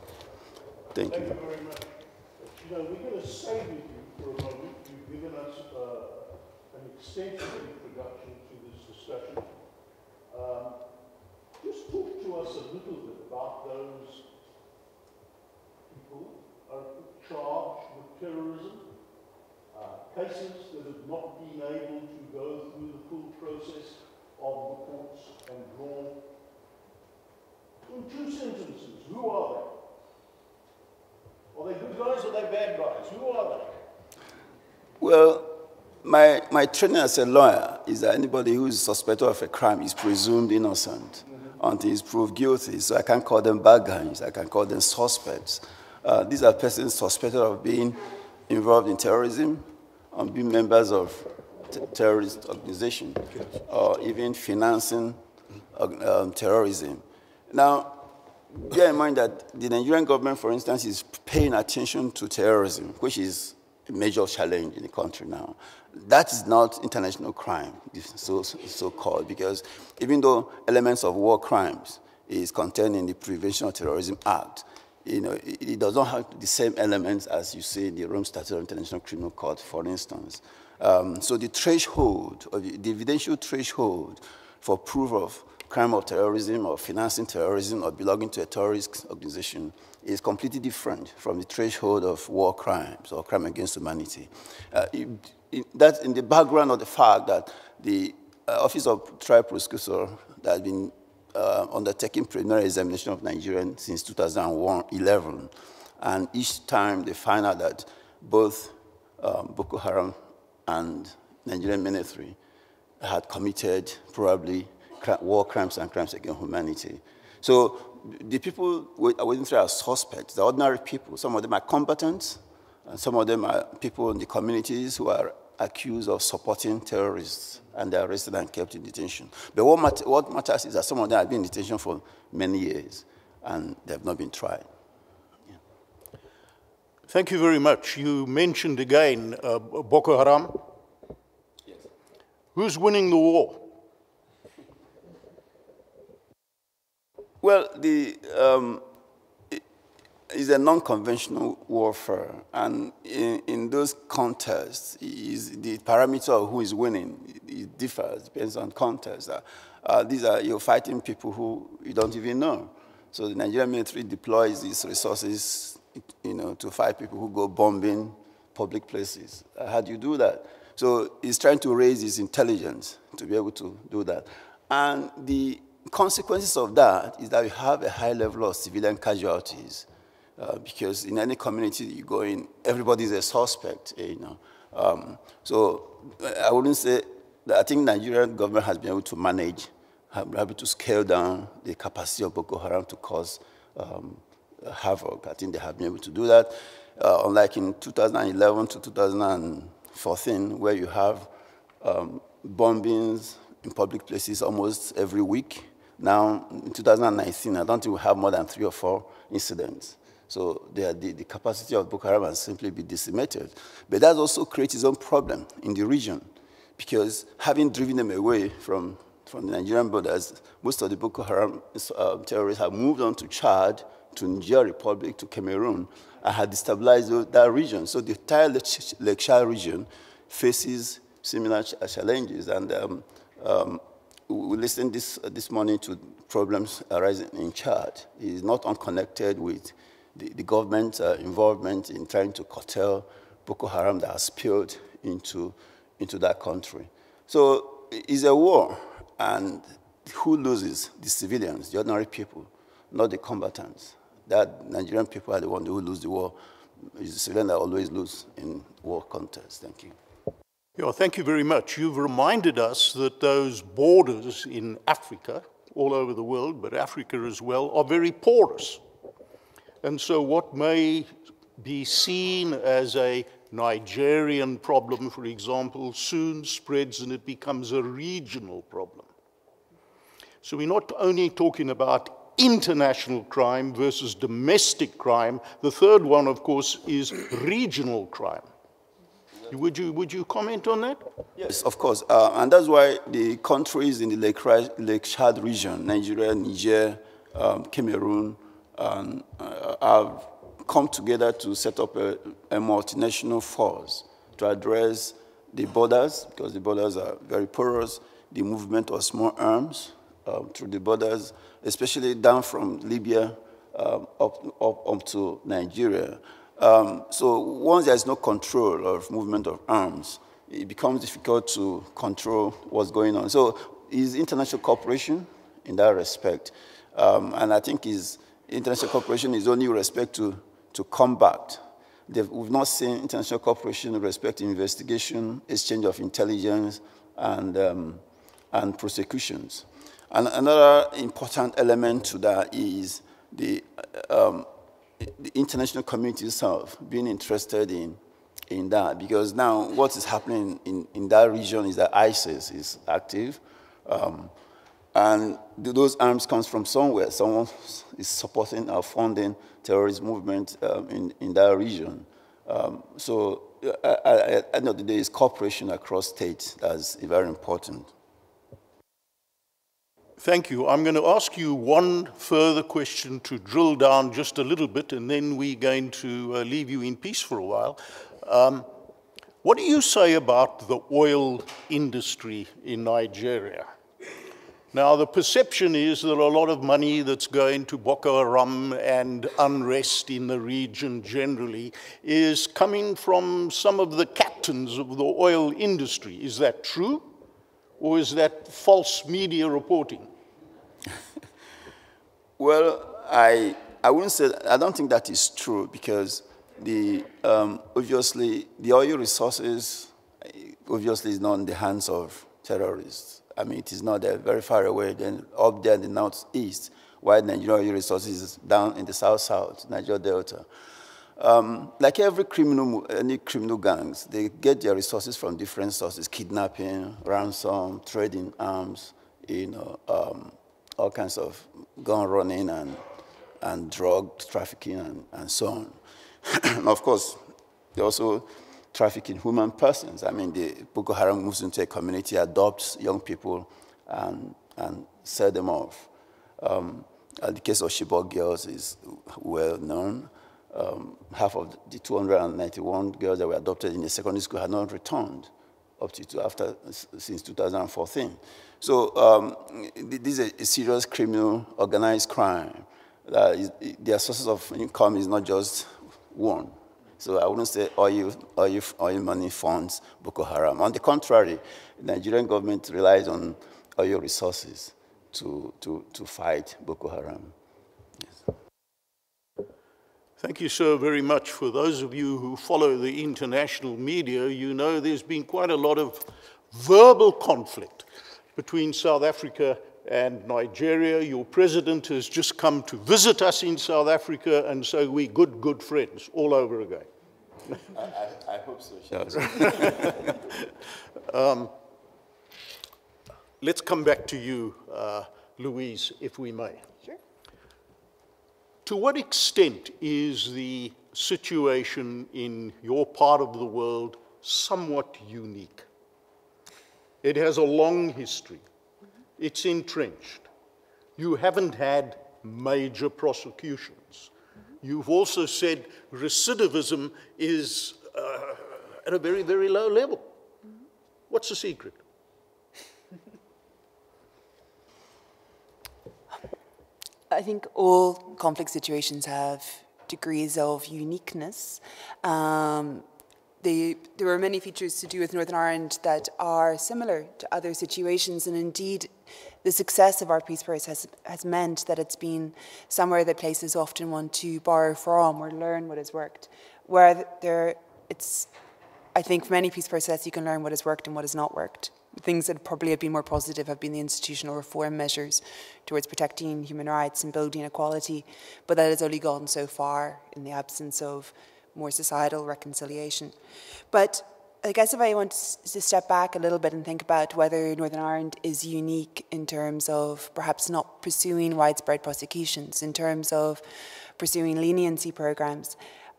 Speaker 6: Thank,
Speaker 2: Thank you. you very much. Know, we're going to stay with you for a moment. You've given us uh, an extensive introduction to this discussion. Um, just talk to us a little bit about those people charged with terrorism, uh, cases that have not been able to go through the full process of the courts and draw in two sentences, who are they? Are they good guys or are they bad guys? Who are they?
Speaker 6: Well, my, my training as a lawyer is that anybody who is suspected of a crime is presumed innocent mm -hmm. until he's proved guilty. So I can't call them bad guys, I can call them suspects. Uh, these are persons suspected of being involved in terrorism, or being members of terrorist organization, or even financing um, terrorism. Now, bear in mind that the Nigerian government, for instance, is paying attention to terrorism, which is a major challenge in the country now. That is not international crime, so, so called, because even though elements of war crimes is contained in the Prevention of Terrorism Act, you know, it, does not have the same elements as you see in the Rome Statute of International Criminal Court, for instance. Um, so the threshold, or the, the evidential threshold for proof of crime of terrorism or financing terrorism or belonging to a terrorist organization is completely different from the threshold of war crimes or crime against humanity. Uh, it, it, that's in the background of the fact that the uh, Office of Trial Prosecutor that has been uh, undertaking preliminary examination of Nigerians since 2011, and each time they find out that both um, Boko Haram and Nigerian military had committed probably war crimes and crimes against humanity. So the people waiting for are suspects, the ordinary people. Some of them are combatants, and some of them are people in the communities who are accused of supporting terrorists, and they're arrested and kept in detention. But what, mat what matters is that some of them have been in detention for many years, and they have not been tried.
Speaker 2: Thank you very much. You mentioned again uh, Boko Haram. Yes. Who's winning the war?
Speaker 6: Well, the, um, it is a non-conventional warfare, and in, in those contests, is the parameter of who is winning it differs, depends on context. Uh, uh, these are you're fighting people who you don't even know. So the Nigerian military deploys these resources, you know, to fight people who go bombing public places. Uh, how do you do that? So he's trying to raise his intelligence to be able to do that. And the consequences of that is that we have a high level of civilian casualties uh, because in any community you go in, everybody is a suspect, eh, you know. Um, so I wouldn't say that I think Nigerian government has been able to manage, have been able to scale down the capacity of Boko Haram to cause um, havoc. I think they have been able to do that. uh, unlike in 2011 to 2014, where you have um, bombings in public places almost every week. Now, in 2019, I don't think we have more than three or four incidents. So the, the, capacity of Boko Haram has simply been decimated. But that also creates its own problem in the region, because having driven them away from, from the Nigerian borders, most of the Boko Haram uh, terrorists have moved on to Chad, to Niger Republic, to Cameroon, and had destabilized that region. So the entire Lake Chad region faces similar challenges. And um, um, we listened this, uh, this morning to problems arising in Chad. It is not unconnected with the, the government's uh, involvement in trying to curtail Boko Haram that has spilled into, into that country. So it's a war, and who loses? The civilians, the ordinary people, not the combatants. That Nigerian people are the ones who lose the war. It's the civilians that always lose in war contests. Thank you.
Speaker 2: Yeah, thank you very much. You've reminded us that those borders in Africa, all over the world, but Africa as well, are very porous. And so what may be seen as a Nigerian problem, for example, soon spreads and it becomes a regional problem. So we're not only talking about international crime versus domestic crime. The third one, of course, is regional crime. Would you, would you comment on that?
Speaker 6: Yes, of course. Uh, and that's why the countries in the Lake, Lake Chad region, Nigeria, Niger, um, Cameroon, um, uh, have come together to set up a, a, multinational force to address the borders, because the borders are very porous, the movement of small arms um, through the borders, especially down from Libya um, up, up, up to Nigeria. Um, so once there's no control of movement of arms, it becomes difficult to control what's going on. So is international cooperation in that respect. Um, and I think is international cooperation is only with respect to, to combat. They've, we've not seen international cooperation with respect to investigation, exchange of intelligence, and, um, and prosecutions. And another important element to that is the um, the international community itself being interested in, in that because now what is happening in, in that region is that ISIS is active. Um, and those arms comes from somewhere. Someone is supporting or funding terrorist movement um, in, in that region. Um, so uh, at the end of the day, it's cooperation across states that's very important.
Speaker 2: Thank you. I'm going to ask you one further question to drill down just a little bit, and then we're going to uh, leave you in peace for a while. Um, what do you say about the oil industry in Nigeria? Now, the perception is that a lot of money that's going to Boko Haram and unrest in the region generally is coming from some of the captains of the oil industry. Is that true? Or is that false media reporting? [LAUGHS]
Speaker 6: well, I, I wouldn't say, I don't think that is true because the, um, obviously the oil resources obviously is not in the hands of terrorists. I mean, it is not there, very far away, then up there in the northeast, while Nigerian resources is down in the south-south, Niger Delta. Um, like every criminal, any criminal gangs, they get their resources from different sources, kidnapping, ransom, trading arms, you know, um, all kinds of gun running and, and drug trafficking and, and so on. and [CLEARS THROAT] of course, they also trafficking human persons. I mean, the Boko Haram moves into a community, adopts young people, and, and sell them off. Um, the case of Chibok girls is well known um, half of the 291 girls that were adopted in the secondary school had not returned up to after since 2014. So um, this is a serious criminal organized crime. Uh, their sources of income is not just one. So I wouldn't say oil, oil, oil money funds Boko Haram. On the contrary, the Nigerian government relies on oil resources to, to, to fight Boko Haram. Yes.
Speaker 2: Thank you sir, very much. For those of you who follow the international media, you know there's been quite a lot of verbal conflict between South Africa and Nigeria. Your president has just come to visit us in South Africa, and so we're good, good friends all over again.
Speaker 6: I, I, I hope so, Charles. [LAUGHS]
Speaker 2: um, let's come back to you, uh, Louise, if we may.
Speaker 5: Sure.
Speaker 2: To what extent is the situation in your part of the world somewhat unique? It has a long history. It's entrenched. You haven't had major prosecutions. You've also said recidivism is uh, at a very, very low level. What's the secret?
Speaker 5: I think all conflict situations have degrees of uniqueness. Um, the, there are many features to do with Northern Ireland that are similar to other situations, and indeed, the success of our peace process has, meant that it's been somewhere that places often want to borrow from or learn what has worked. Where there, it's, I think, for many peace processes, you can learn what has worked and what has not worked. Things that probably have been more positive have been the institutional reform measures towards protecting human rights and building equality, but that has only gone so far in the absence of more societal reconciliation. But I guess if I want to step back a little bit and think about whether Northern Ireland is unique in terms of perhaps not pursuing widespread prosecutions, in terms of pursuing leniency programs,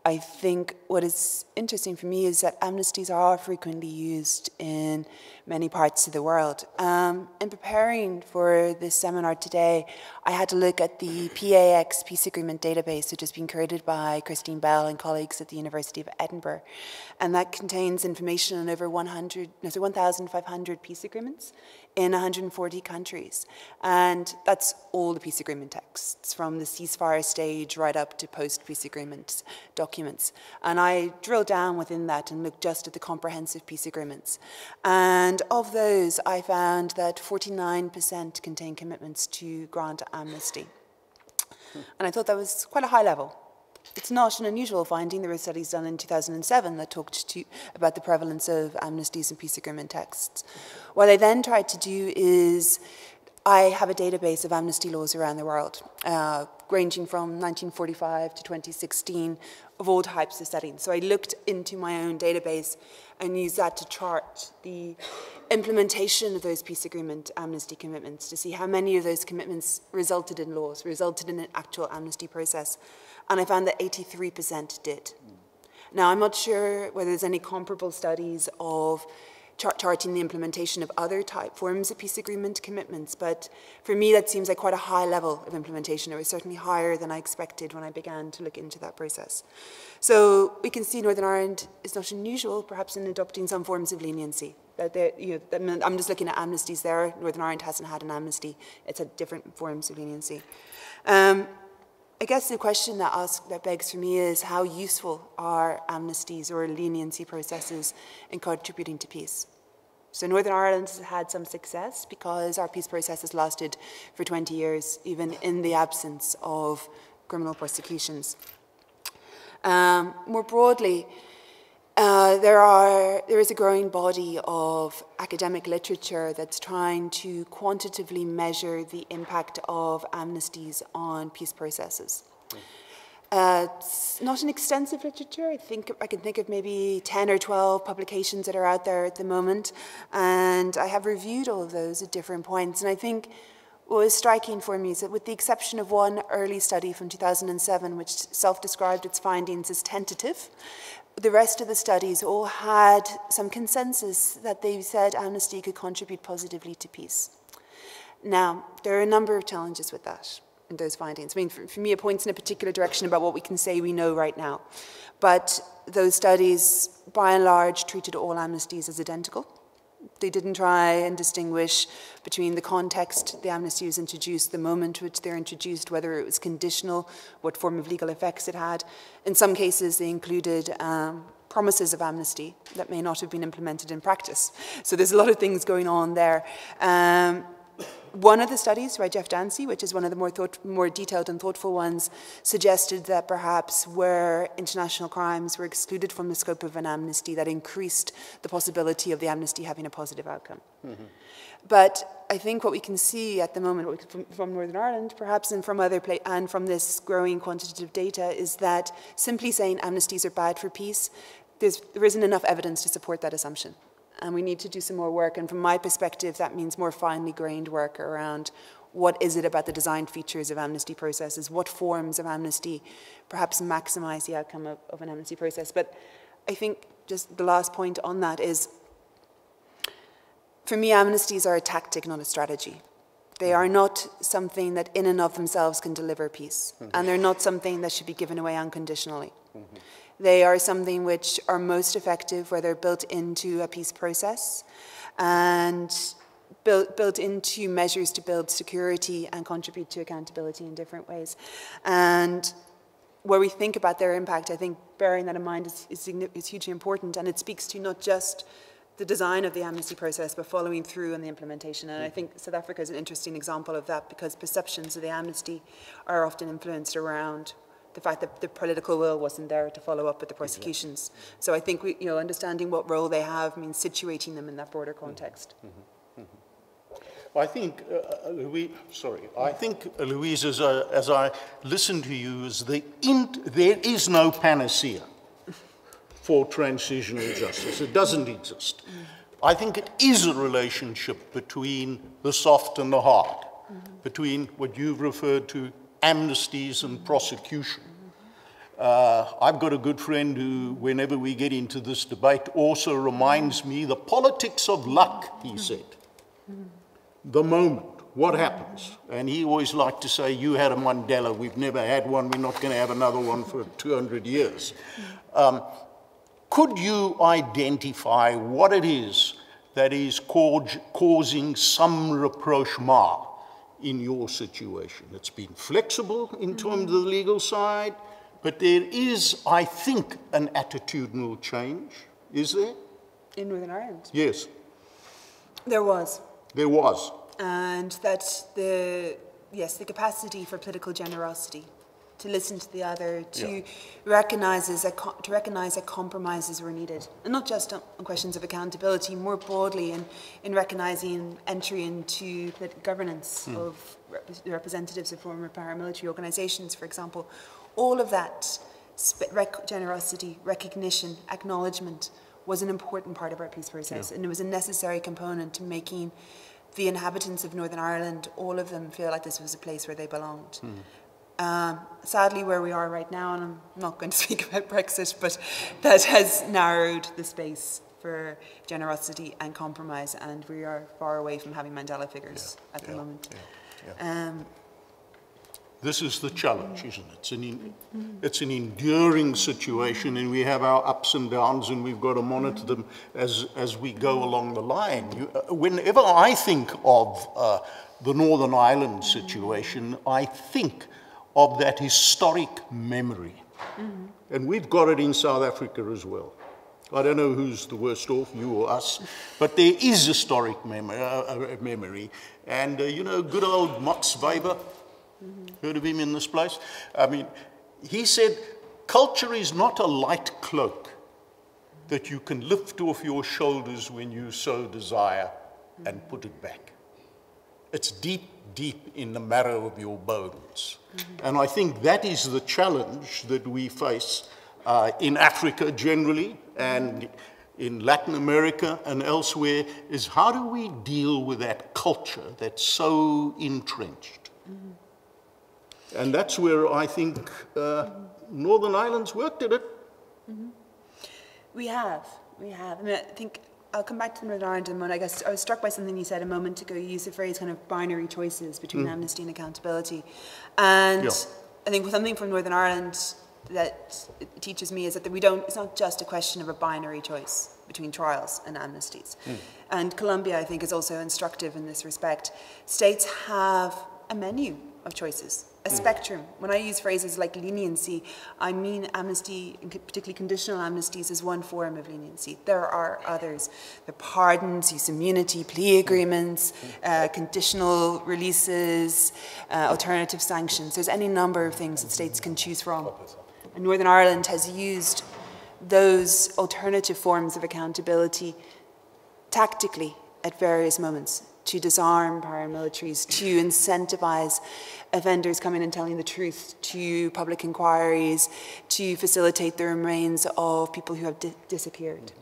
Speaker 5: I think what is interesting for me is that amnesties are frequently used in many parts of the world. Um, in preparing for this seminar today, I had to look at the PA-X Peace Agreement database, which has been created by Christine Bell and colleagues at the University of Edinburgh. And that contains information on over 100, no, so 1,500 peace agreements in 140 countries. And that's all the peace agreement texts, from the ceasefire stage right up to post-peace agreement documents. And I drilled down within that and looked just at the comprehensive peace agreements. And of those, I found that 49% contain commitments to grant amnesty. And I thought that was quite a high level. It's not an unusual finding. There were studies done in 2007 that talked to, about the prevalence of amnesties and peace agreement texts. What I then tried to do is I have a database of amnesty laws around the world, uh, ranging from 1945 to 2016, of all types of settings. So I looked into my own database and used that to chart the implementation of those peace agreement amnesty commitments to see how many of those commitments resulted in laws, resulted in an actual amnesty process and I found that 83% did. Now, I'm not sure whether there's any comparable studies of chart charting the implementation of other type forms of peace agreement commitments, but for me that seems like quite a high level of implementation. It was certainly higher than I expected when I began to look into that process. So we can see Northern Ireland is not unusual, perhaps in adopting some forms of leniency. You know, I'm just looking at amnesties there. Northern Ireland hasn't had an amnesty. It's had different forms of leniency. Um, I guess the question that, ask, that begs for me is how useful are amnesties or leniency processes in contributing to peace? So Northern Ireland has had some success because our peace process has lasted for 20 years, even in the absence of criminal prosecutions. Um, more broadly, uh, there, are, there is a growing body of academic literature that's trying to quantitatively measure the impact of amnesties on peace processes. Uh, it's not an extensive literature. I think I can think of maybe 10 or 12 publications that are out there at the moment. And I have reviewed all of those at different points. And I think what was striking for me is that with the exception of one early study from 2007, which self-described its findings as tentative, the rest of the studies all had some consensus that they said amnesty could contribute positively to peace. Now, there are a number of challenges with that and those findings. I mean, for, for me, it points in a particular direction about what we can say we know right now. But those studies, by and large, treated all amnesties as identical. They didn't try and distinguish between the context the amnesty was introduced, the moment which they're introduced, whether it was conditional, what form of legal effects it had. In some cases, they included um, promises of amnesty that may not have been implemented in practice. So there's a lot of things going on there. Um, one of the studies by Geoff Dancy, which is one of the more, thought, more detailed and thoughtful ones, suggested that perhaps where international crimes were excluded from the scope of an amnesty, that increased the possibility of the amnesty having a positive outcome. Mm -hmm. But I think what we can see at the moment from, from Northern Ireland, perhaps, and from other and from this growing quantitative data, is that simply saying amnesties are bad for peace, there isn't enough evidence to support that assumption and we need to do some more work. And from my perspective, that means more finely grained work around what is it about the design features of amnesty processes, what forms of amnesty perhaps maximize the outcome of, of an amnesty process. But I think just the last point on that is, for me, amnesties are a tactic, not a strategy. They are not something that in and of themselves can deliver peace, mm -hmm. and they're not something that should be given away unconditionally. Mm -hmm. They are something which are most effective where they're built into a peace process and built, built into measures to build security and contribute to accountability in different ways. And where we think about their impact, I think bearing that in mind is, is, is hugely important and it speaks to not just the design of the amnesty process, but following through on the implementation. And I mm. think South Africa is an interesting example of that because perceptions of the amnesty are often influenced around the fact that the political will wasn't there to follow up with the prosecutions. So I think we, you know, understanding what role they have means situating them in that broader context. Mm -hmm. Mm
Speaker 2: -hmm. I think, uh, uh, Louise, sorry, I think, uh, Louise, as I, as I listen to you, is the there is no panacea for transitional justice. It doesn't exist. I think it is a relationship between the soft and the hard, mm -hmm. between what you've referred to amnesties and prosecution. Uh, I've got a good friend who, whenever we get into this debate, also reminds me the politics of luck, he said. The moment, what happens? And he always liked to say, You had a Mandela, we've never had one, we're not going to have another one for 200 years. Um, could you identify what it is that is causing some rapprochement in your situation. It's been flexible in terms of the legal side, but there is, I think, an attitudinal change. Is there?
Speaker 5: In Northern Ireland?
Speaker 2: Yes.
Speaker 5: There was.
Speaker 2: There was.
Speaker 5: And that the, yes, the capacity for political generosity to listen to the other, to yeah. recognise that to recognise that compromises were needed, and not just on, questions of accountability, more broadly in in recognising entry into the governance mm. of rep representatives of former paramilitary organisations, for example, all of that rec generosity, recognition, acknowledgement was an important part of our peace process, yeah. and it was a necessary component to making the inhabitants of Northern Ireland, all of them, feel like this was a place where they belonged. Mm. Um, sadly, where we are right now, and I'm not going to [LAUGHS] speak about Brexit, but that has narrowed the space for generosity and compromise, and we are far away from having Mandela figures yeah, at the yeah, moment. Yeah, um,
Speaker 2: this is the challenge, isn't it? It's an, in, it's an enduring situation, and we have our ups and downs, and we've got to monitor them as, as we go along the line. You, uh, whenever I think of uh, the Northern Ireland situation, I think of that historic memory. Mm -hmm. And we've got it in South Africa as well. I don't know who's the worst off, you or us, but there is historic mem uh, uh, memory. And, uh, you know, good old Max Weber, mm -hmm. heard of him in this place? I mean, he said, culture is not a light cloak that you can lift off your shoulders when you so desire and put it back. It's deep deep in the marrow of your bones. Mm -hmm. And I think that is the challenge that we face uh, in Africa generally and in Latin America and elsewhere is how do we deal with that culture that's so entrenched? Mm -hmm. And that's where I think uh, Northern Ireland's worked at it. Mm -hmm.
Speaker 5: We have, we have. I mean, I think I'll come back to the Northern Ireland in a moment. I guess I was struck by something you said a moment ago. You used the phrase kind of binary choices between mm. amnesty and accountability. And yeah. I think something from Northern Ireland that teaches me is that we don't, it's not just a question of a binary choice between trials and amnesties. Mm. And Colombia, I think, is also instructive in this respect. States have a menu of choices, a spectrum. When I use phrases like leniency, I mean amnesty, particularly conditional amnesties, as one form of leniency. There are others. The pardons, use immunity, plea agreements, uh, conditional releases, uh, alternative sanctions. There's any number of things that states can choose from. And Northern Ireland has used those alternative forms of accountability tactically at various moments to disarm paramilitaries, to incentivize offenders coming and telling the truth, to public inquiries, to facilitate the remains of people who have di disappeared.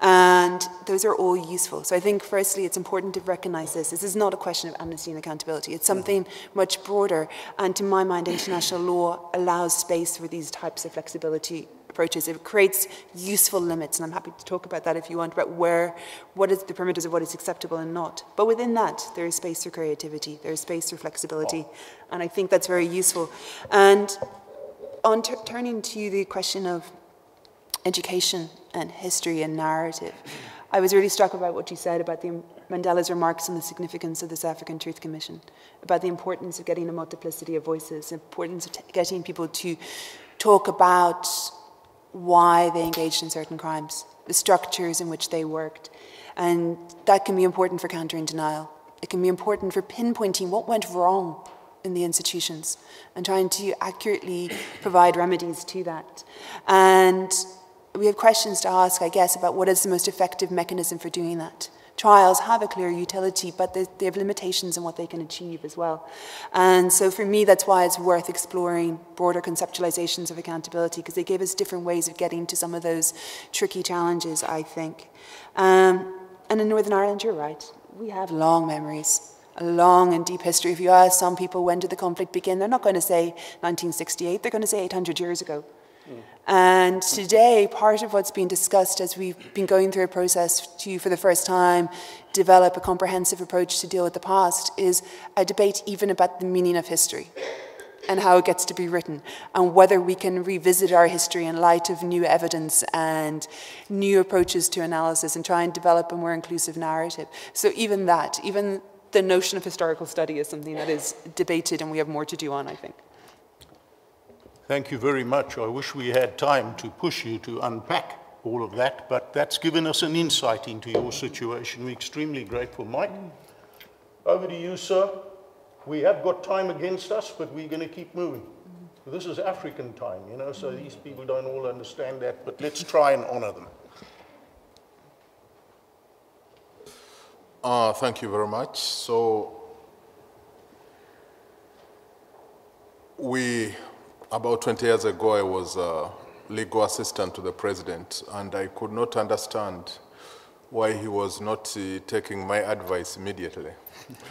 Speaker 5: And those are all useful. So I think, firstly, it's important to recognize this. This is not a question of amnesty and accountability. It's something much broader. And to my mind, international law allows space for these types of flexibility approaches. It creates useful limits, and I'm happy to talk about that if you want, about where, what is the parameters of what is acceptable and not. But within that, there is space for creativity, there is space for flexibility, and I think that's very useful. And on turning to the question of education and history and narrative, I was really struck about what you said about the Mandela's remarks on the significance of this African Truth Commission, about the importance of getting a multiplicity of voices, the importance of getting people to talk about why they engaged in certain crimes, the structures in which they worked. And that can be important for countering denial. It can be important for pinpointing what went wrong in the institutions and trying to accurately provide remedies to that. And we have questions to ask, I guess, about what is the most effective mechanism for doing that trials have a clear utility, but they, they have limitations in what they can achieve as well. And so for me, that's why it's worth exploring broader conceptualizations of accountability, because they give us different ways of getting to some of those tricky challenges, I think. Um, and in Northern Ireland, you're right. We have long memories a long and deep history. If you ask some people when did the conflict begin, they're not going to say 1968, they're going to say 800 years ago. And today, part of what's being discussed as we've been going through a process to, for the first time, develop a comprehensive approach to deal with the past is a debate even about the meaning of history and how it gets to be written, and whether we can revisit our history in light of new evidence and new approaches to analysis and try and develop a more inclusive narrative. So even that, even the notion of historical study is something that is debated and we have more to do on, I think.
Speaker 2: Thank you very much. I wish we had time to push you to unpack all of that, but that's given us an insight into your situation. We're extremely grateful. Mike, over to you, sir. We have got time against us, but we're going to keep moving. This is African time, you know, so these people don't all understand that, but let's try and honor them.
Speaker 4: Uh, thank you very much. So, we about 20 years ago, I was a legal assistant to the president, and I could not understand why he was not uh, taking my advice immediately.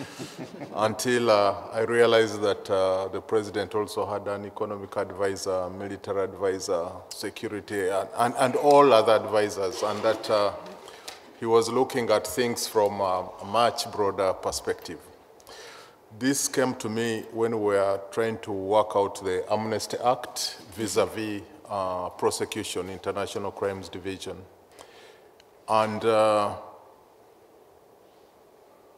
Speaker 4: [LAUGHS] Until uh, I realized that uh, the president also had an economic advisor, military advisor, security, and, and, and all other advisors, and that uh, he was looking at things from a much broader perspective. This came to me when we were trying to work out the Amnesty Act vis-a-vis -vis, uh, prosecution, International Crimes Division. And uh,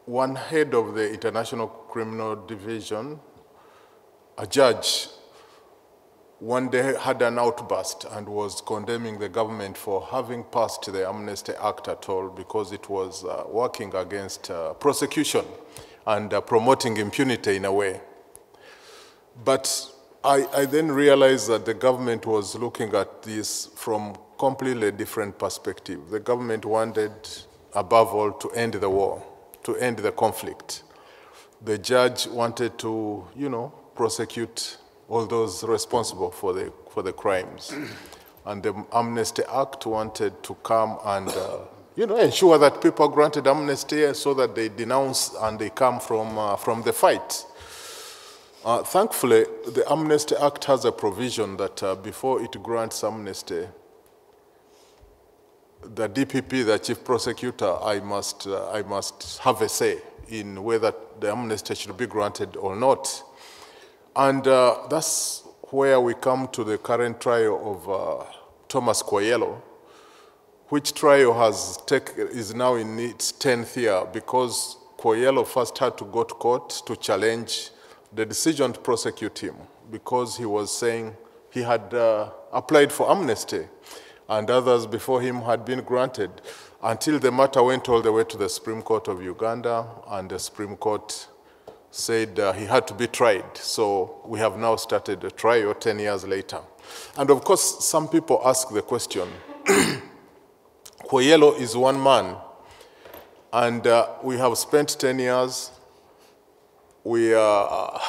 Speaker 4: one head of the International Criminal Division, a judge, one day had an outburst and was condemning the government for having passed the Amnesty Act at all because it was uh, working against uh, prosecution and uh, promoting impunity in a way. But I, I, then realized that the government was looking at this from completely different perspective. The government wanted, above all, to end the war, to end the conflict. The judge wanted to, you know, prosecute all those responsible for the, for the crimes. and the Amnesty Act wanted to come and uh, you know, ensure that people are granted amnesty so that they denounce and they come from, uh, from the fight. Uh, thankfully, the Amnesty Act has a provision that uh, before it grants amnesty, the DPP, the chief prosecutor, I must, uh, I must have a say in whether the amnesty should be granted or not. And uh, that's where we come to the current trial of uh, Thomas Kwoyelo, which trial has take, is now in its 10th year because Kwoyelo first had to go to court to challenge the decision to prosecute him because he was saying he had uh, applied for amnesty and others before him had been granted until the matter went all the way to the Supreme Court of Uganda and the Supreme Court said uh, he had to be tried. So we have now started a trial 10 years later. And of course, some people ask the question, [CLEARS THROAT] Kwoyelo is one man, and uh, we have spent 10 years, we are,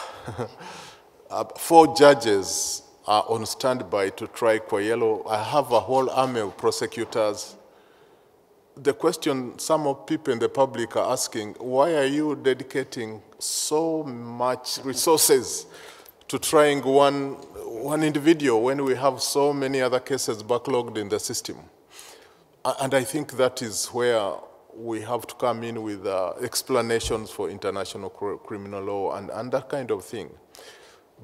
Speaker 4: uh, [LAUGHS] four judges are on standby to try Kwoyelo. I have a whole army of prosecutors. The question some of people in the public are asking, why are you dedicating so much resources to trying one, one individual when we have so many other cases backlogged in the system? And I think that is where we have to come in with uh, explanations for international criminal law and, and that kind of thing.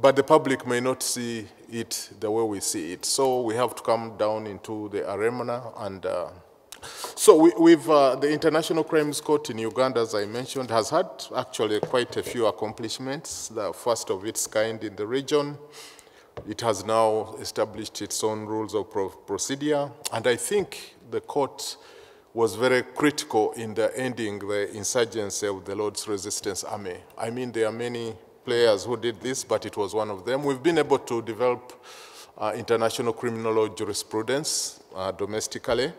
Speaker 4: But the public may not see it the way we see it. So we have to come down into the arena and uh, so we, have uh, the International Crimes Court in Uganda, as I mentioned, has had actually quite a few accomplishments, the first of its kind in the region. It has now established its own rules of pro procedure, and I think the court was very critical in the ending the insurgency of the Lord's Resistance Army. I mean, there are many players who did this, but it was one of them. We've been able to develop uh, international criminal law jurisprudence uh, domestically.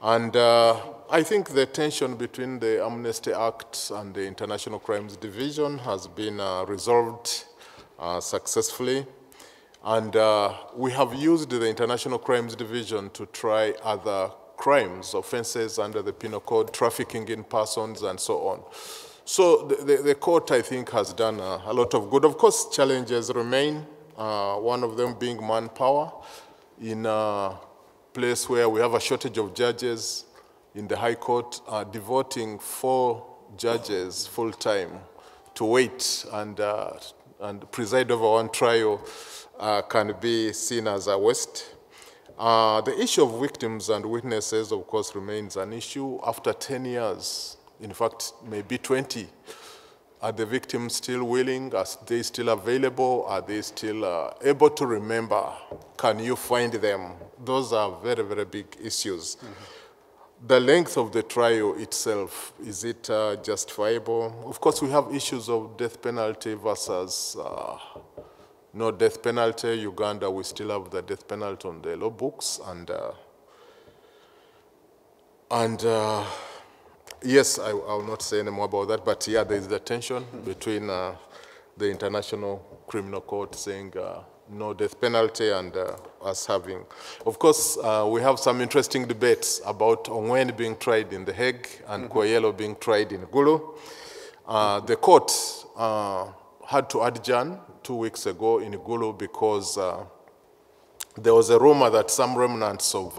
Speaker 4: And uh, I think the tension between the Amnesty Act and the International Crimes Division has been uh, resolved uh, successfully. And uh, we have used the International Crimes Division to try other crimes, offenses under the Penal Code, trafficking in persons, and so on. So the, the, the court, I think, has done uh, a lot of good. Of course, challenges remain, uh, one of them being manpower in a place where we have a shortage of judges in the High Court, uh, devoting four judges full-time to wait and, uh, and preside over one trial uh, can be seen as a waste. Uh, the issue of victims and witnesses, of course, remains an issue after 10 years in fact, maybe 20. Are the victims still willing? Are they still available? Are they still uh, able to remember? Can you find them? Those are very, very big issues. Mm -hmm. The length of the trial itself, is it uh, justifiable? Of course, we have issues of death penalty versus uh, no death penalty. Uganda, we still have the death penalty on the law books. And, uh, and uh, Yes, I, I, will not say any more about that, but yeah, there is the tension between uh, the International Criminal Court saying uh, no death penalty and uh, us having. Of course, uh, we have some interesting debates about Ongwen being tried in The Hague and mm -hmm. Kwoyelo being tried in Gulu. Uh, the court uh, had to adjourn two weeks ago in Gulu because there was a rumor that some remnants of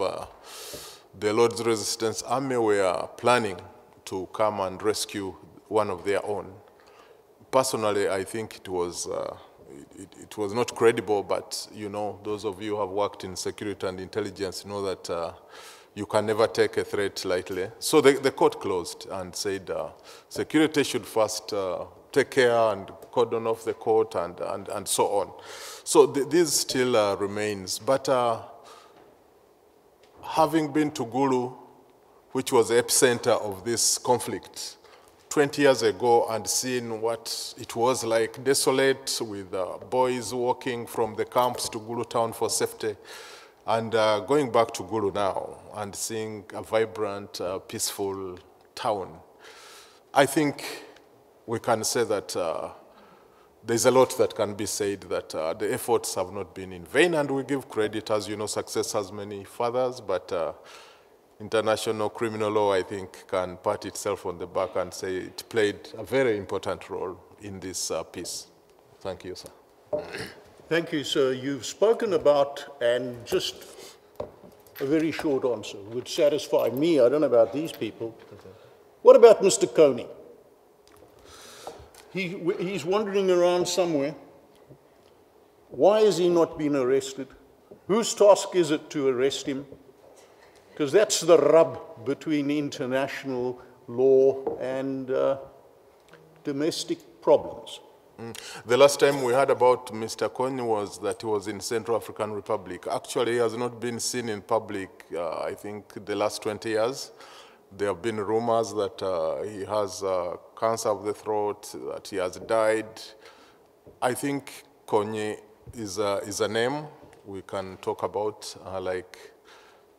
Speaker 4: the Lord's Resistance Army were planning to come and rescue one of their own. Personally, I think it was, uh, it, it, was not credible, but you know, those of you who have worked in security and intelligence know that uh, you can never take a threat lightly. So the, the court closed and said uh, security should first uh, take care and cordon off the court and, and, and so on. So th this still uh, remains. But uh, having been to Gulu, which was the epicenter of this conflict 20 years ago and seeing what it was like, desolate, with uh, boys walking from the camps to Gulu town for safety, and uh, going back to Gulu now and seeing a vibrant, uh, peaceful town. I think we can say that uh, there's a lot that can be said that uh, the efforts have not been in vain, and we give credit, as you know, success has many fathers, but uh, international criminal law, I think, can pat itself on the back and say it played a very important role in this uh, peace. Thank you, sir.
Speaker 2: Thank you, sir. You've spoken about, and just a very short answer would satisfy me. I don't know about these people. What about Mr. Kony? He, he's wandering around somewhere. Why has he not been arrested? Whose task is it to arrest him? because that's the rub between international law and uh, domestic problems.
Speaker 4: The last time we heard about Mr. Kony was that he was in Central African Republic. Actually, he has not been seen in public, uh, I think, the last 20 years. There have been rumors that uh, he has uh, cancer of the throat, that he has died. I think Kony is a, is a name we can talk about, uh, like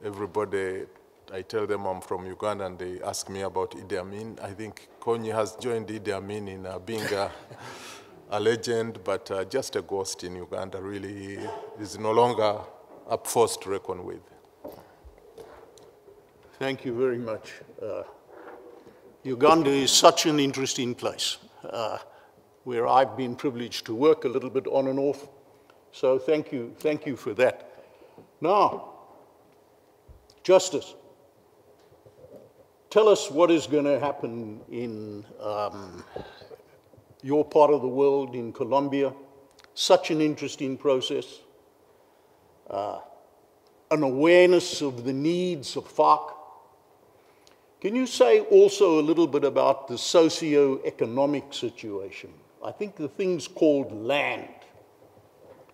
Speaker 4: everybody I tell them I'm from Uganda and they ask me about Idi Amin. I think Kony has joined Idi Amin in uh, being a, a, legend, but uh, just a ghost in Uganda. Really is no longer a force to reckon with.
Speaker 2: Thank you very much. Uh, Uganda is such an interesting place uh, where I've been privileged to work a little bit on and off. So thank you, thank you for that. Now, Justice. Tell us what is going to happen in um, your part of the world, in Colombia. Such an interesting process. Uh, an awareness of the needs of FARC. Can you say also a little bit about the socio-economic situation? I think the thing's called land,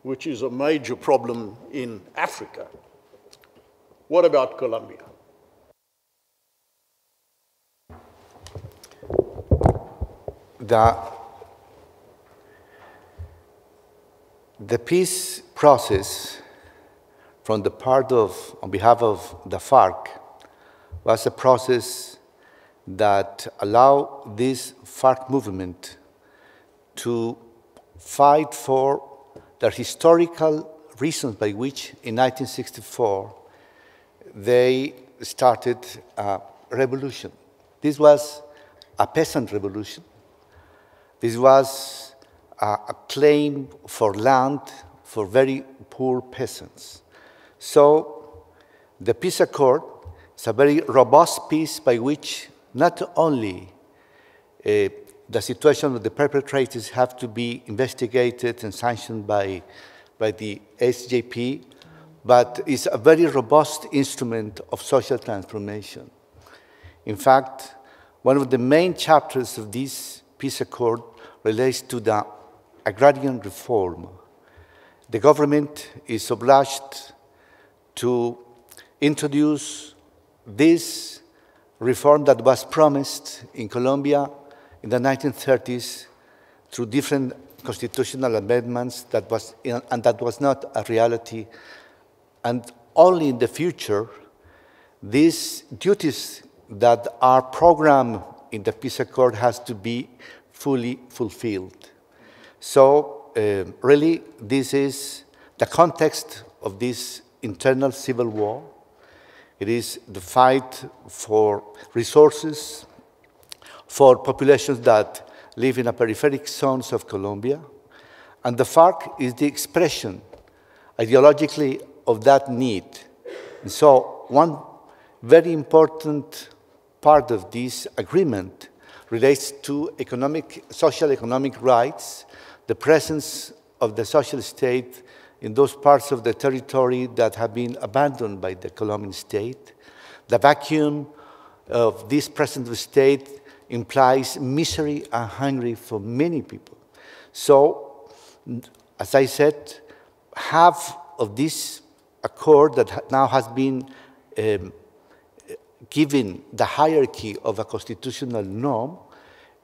Speaker 2: which is a major problem in Africa. What about Colombia?
Speaker 3: the, the peace process from the part of, on behalf of the FARC, was a process that allowed this FARC movement to fight for the historical reasons by which in 1964 they started a revolution. This was a peasant revolution this was a, claim for land for very poor peasants. So the peace accord is a very robust piece by which not only uh, the situation of the perpetrators have to be investigated and sanctioned by, by the SJP, but it's a very robust instrument of social transformation. In fact, one of the main chapters of this peace accord relates to the agrarian reform. The government is obliged to introduce this reform that was promised in Colombia in the 1930s through different constitutional amendments that was, and that was not a reality. And only in the future, these duties that are programmed in the peace accord has to be fully fulfilled. So uh, really, this is the context of this internal civil war. It is the fight for resources for populations that live in the peripheric zones of Colombia. And the FARC is the expression ideologically of that need. And so one very important part of this agreement relates to economic, social economic rights, the presence of the social state in those parts of the territory that have been abandoned by the Colombian state. The vacuum of this present state implies misery and hunger for many people. So, as I said, half of this accord that now has been um, given the hierarchy of a constitutional norm,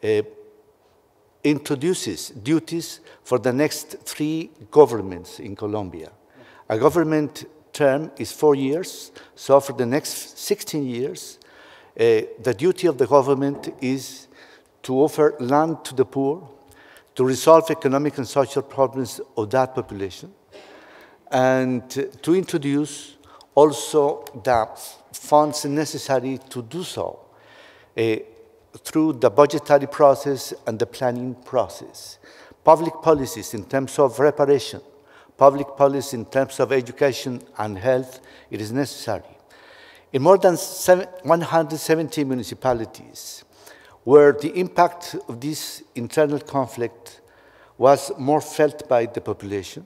Speaker 3: uh, introduces duties for the next three governments in Colombia. A government term is four years, so for the next 16 years, uh, the duty of the government is to offer land to the poor, to resolve economic and social problems of that population, and to introduce also the funds necessary to do so uh, through the budgetary process and the planning process. Public policies in terms of reparation, public policy in terms of education and health, it is necessary. In more than 170 municipalities, where the impact of this internal conflict was more felt by the population,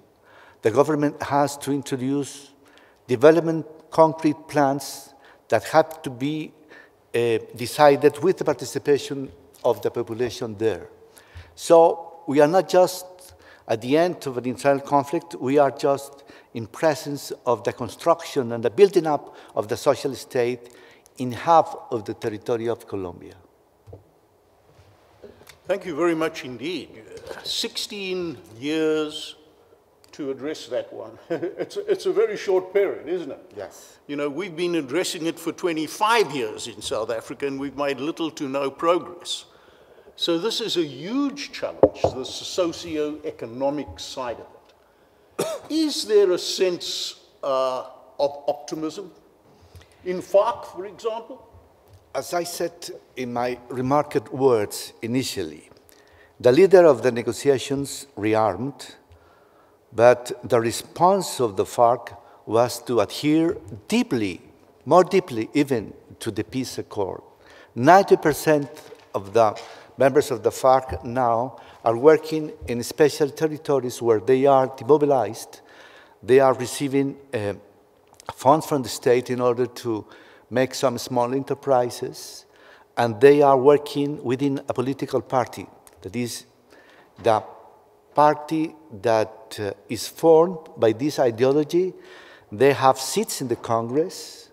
Speaker 3: the government has to introduce development concrete plans that have to be Uh, decided with the participation of the population there. So we are not just at the end of an internal conflict, we are just in presence of the construction and the building up of the social state in half of the territory of Colombia.
Speaker 2: Thank you very much indeed. 16 years to address that one. [LAUGHS] it's, a, it's a very short period, isn't it?
Speaker 3: Yes.
Speaker 2: You know, we've been addressing it for 25 years in South Africa and we've made little to no progress. So this is a huge challenge, the socio-economic side of it. [COUGHS] is there a sense uh, of optimism in FARC, for example?
Speaker 3: As I said in my remarked words initially, the leader of the negotiations rearmed, but the response of the FARC was to adhere deeply, more deeply even, to the peace accord. 90% of the members of the FARC now are working in special territories where they are demobilized. They are receiving uh, funds from the state in order to make some small enterprises, and they are working within a political party. That is the party that uh, is formed by this ideology. They have seats in the Congress,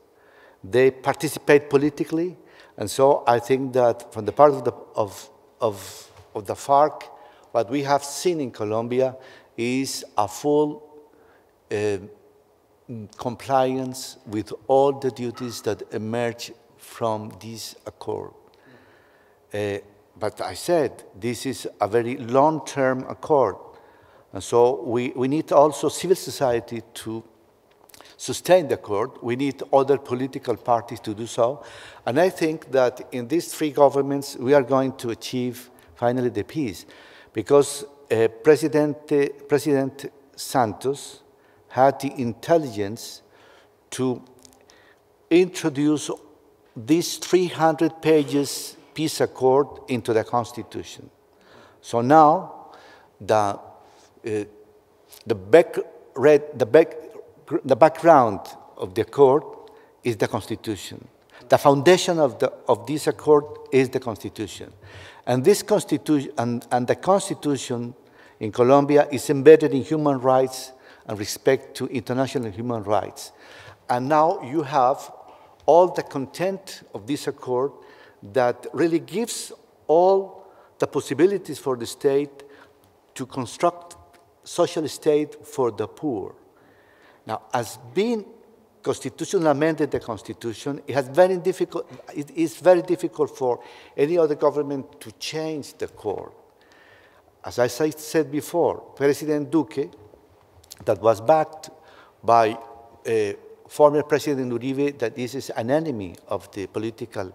Speaker 3: they participate politically, and so I think that from the part of the, of, of, of the FARC, what we have seen in Colombia is a full uh, compliance with all the duties that emerge from this accord. Uh, but I said this is a very long-term accord. And so we, we need also civil society to sustain the accord. We need other political parties to do so. And I think that in these three governments, we are going to achieve finally the peace. Because uh, President, uh, President Santos had the intelligence to introduce these 300 pages peace accord into the constitution. So now the, uh, the, back, red, the, back, the background of the accord is the constitution. The foundation of, the, of this accord is the constitution. And, this constitution and, and the constitution in Colombia is embedded in human rights and respect to international human rights. And now you have all the content of this accord that really gives all the possibilities for the state to construct social state for the poor. Now, as being constitutional amended the constitution, it has very difficult, it is very difficult for any other government to change the core. As I said before, President Duque that was backed by uh, former President Uribe that this is an enemy of the political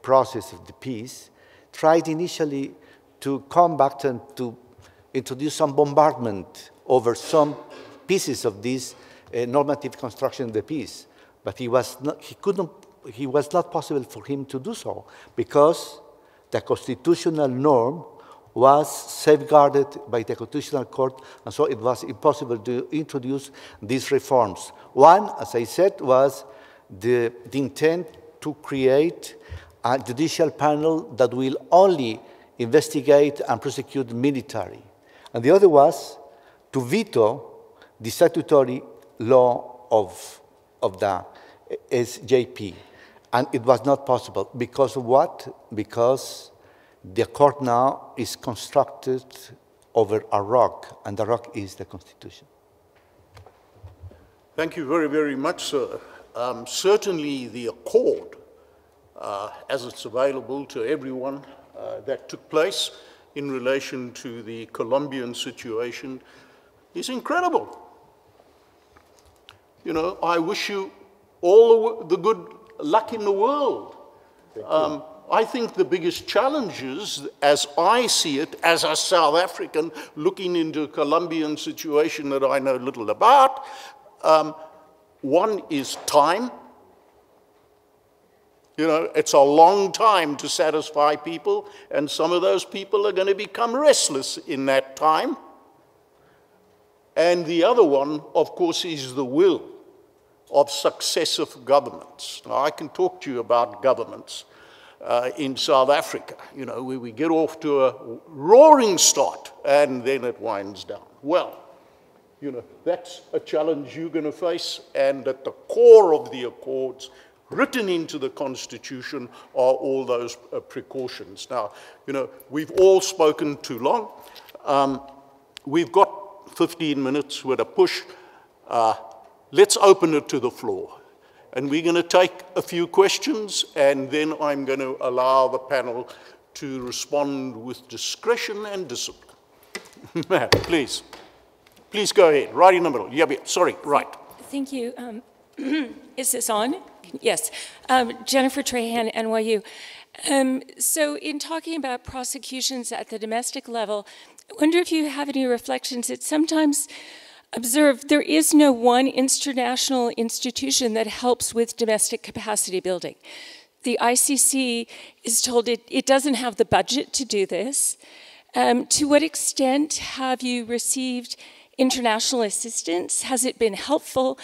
Speaker 3: process of the peace, tried initially to come back and to introduce some bombardment over some pieces of this uh, normative construction of the peace. But he was not, he couldn't, he was not possible for him to do so because the constitutional norm was safeguarded by the Constitutional Court, and so it was impossible to introduce these reforms. One, as I said, was the, the intent to create a judicial panel that will only investigate and prosecute military. And the other was to veto the statutory law of, of the SJP. And it was not possible. Because of what? Because the court now is constructed over a rock, and the rock is the Constitution.
Speaker 2: Thank you very, very much, sir. Um, certainly the accord, as it's available to everyone, uh, that took place in relation to the Colombian situation is incredible. You know, I wish you all the good luck in the world. Um, I think the biggest challenges, as I see it, as a South African looking into a Colombian situation that I know little about, um, one is time. You know, it's a long time to satisfy people, and some of those people are going to become restless in that time. And the other one, of course, is the will of successive governments. Now, I can talk to you about governments, uh, in South Africa, you know, where we get off to a roaring start and then it winds down. Well, you know, that's a challenge you're going to face, and at the core of the Accords, written into the Constitution, are all those uh, precautions. Now, you know, we've all spoken too long. Um, we've got 15 minutes with a push. Uh, let's open it to the floor. And we're going to take a few questions, and then I'm going to allow the panel to respond with discretion and discipline. [LAUGHS] Please. Please go ahead, right in the middle. Yeah, sorry, right.
Speaker 7: Thank you. Um, [CLEARS THROAT] is this on? Yes. Um, Jennifer Trahan, NYU. Um, so, in talking about prosecutions at the domestic level, I wonder if you have any reflections. It's sometimes observed there is no one international institution that helps with domestic capacity building. The ICC is told it, it doesn't have the budget to do this. Um, to what extent have you received international assistance? Has it been helpful?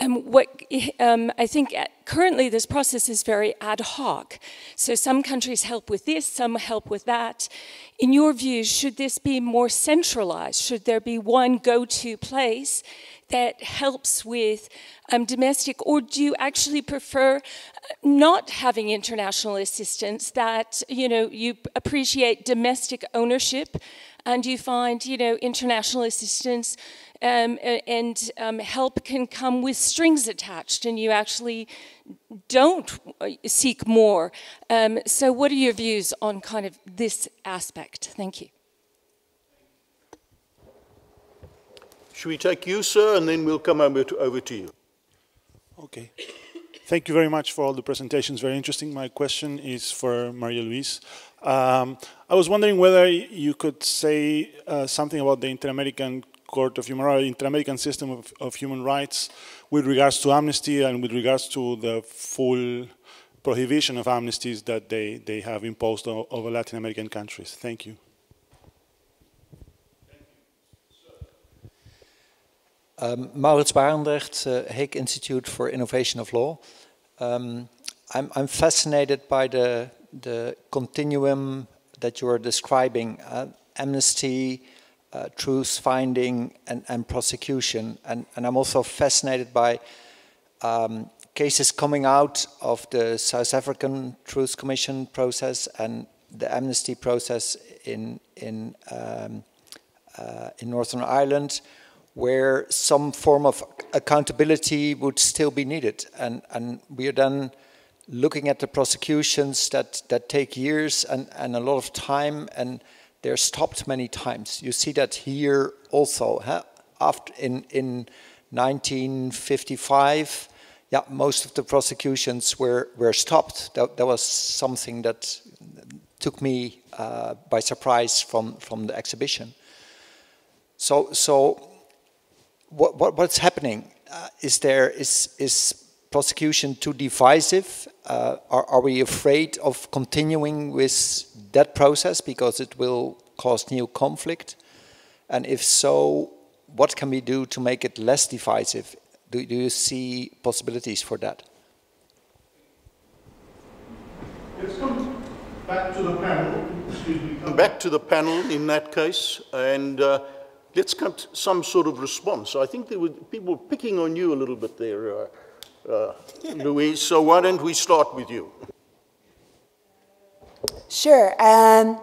Speaker 7: Um, what um, I think currently this process is very ad hoc. So some countries help with this, some help with that. In your view, should this be more centralized? Should there be one go-to place that helps with um, domestic, or do you actually prefer uh, not having international assistance? That you know you appreciate domestic ownership and you find, you know, international assistance um, and um, help can come with strings attached, and you actually don't uh, seek more. Um, so, what are your views on kind of this aspect? Thank you.
Speaker 2: Should we take you, sir, and then we'll come over to, over to you?
Speaker 8: Okay. Thank you very much for all the presentations. Very interesting. My question is for Maria Louise. Um, I was wondering whether you could say uh, something about the Inter-American Court of Human Rights, Inter-American system of, of, human rights with regards to amnesty and with regards to the full prohibition of amnesties that they, they have imposed over Latin American countries. Thank you.
Speaker 9: Um, Maurits Barendrecht, uh, Hague Institute for Innovation of Law. Um, I'm, I'm, fascinated by the, the continuum that you are describing, uh, amnesty, uh, truth finding, and, and prosecution. And, and, I'm also fascinated by um, cases coming out of the South African Truth Commission process and the amnesty process in, in, um, uh, in Northern Ireland, where some form of accountability would still be needed. And, and we are then looking at the prosecutions that, that take years and, and a lot of time, and they're stopped many times. You see that here also. Huh? After in, in 1955, yeah, most of the prosecutions were, were stopped. That, that was something that took me uh, by surprise from, from the exhibition. So, so what, what, what's happening? Uh, is there is is prosecution too divisive? Uh, are, are, we afraid of continuing with that process because it will cause new conflict? And if so, what can we do to make it less divisive? Do, do you see possibilities for that?
Speaker 2: Let's come back to the panel. Back to the panel in that case, and. Uh, let's come to some sort of response. I think there were people picking on you a little bit there, uh, uh, Louise. So why don't we start with you?
Speaker 5: Sure. Um,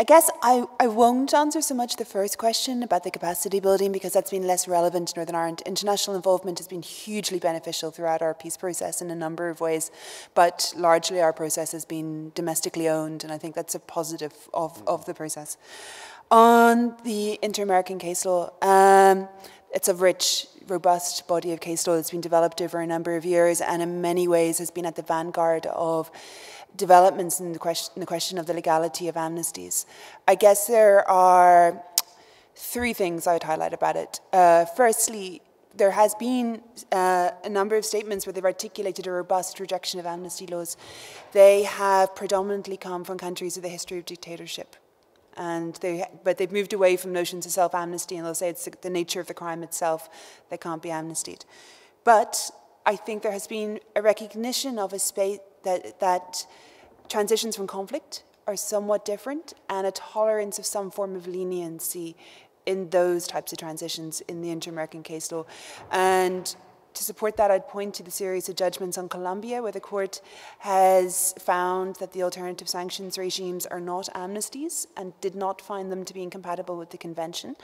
Speaker 5: I guess I, I won't answer so much the first question about the capacity building because that's been less relevant in Northern Ireland. International involvement has been hugely beneficial throughout our peace process in a number of ways, but largely our process has been domestically owned, and I think that's a positive of, of the process. On the inter-American case law, um, it's a rich, robust body of case law that's been developed over a number of years and in many ways has been at the vanguard of developments in the question, in the question of the legality of amnesties. I guess there are three things I would highlight about it. Uh, firstly, there has been uh, a number of statements where they've articulated a robust rejection of amnesty laws. They have predominantly come from countries with a history of dictatorship and they, but they've moved away from notions of self-amnesty and they'll say it's the nature of the crime itself that can't be amnestied. But I think there has been a recognition of a space that, that transitions from conflict are somewhat different, and a tolerance of some form of leniency in those types of transitions in the inter-American case law. And to support that, I'd point to the series of judgments on Colombia, where the court has found that the alternative sanctions regimes are not amnesties and did not find them to be incompatible with the convention.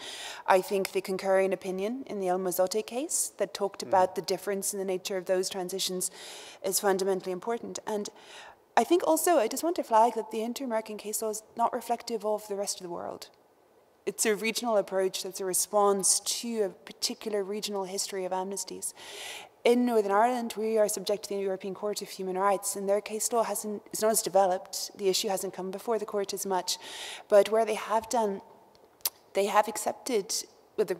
Speaker 5: I think the concurring opinion in the El Mozote case that talked mm. about the difference in the nature of those transitions is fundamentally important. And I think also, I just want to flag that the inter-American case law is not reflective of the rest of the world it's a regional approach that's a response to a particular regional history of amnesties. In Northern Ireland, we are subject to the European Court of Human Rights, and their case law hasn't, is not as developed. The issue hasn't come before the court as much. But where they have done, they have accepted, with the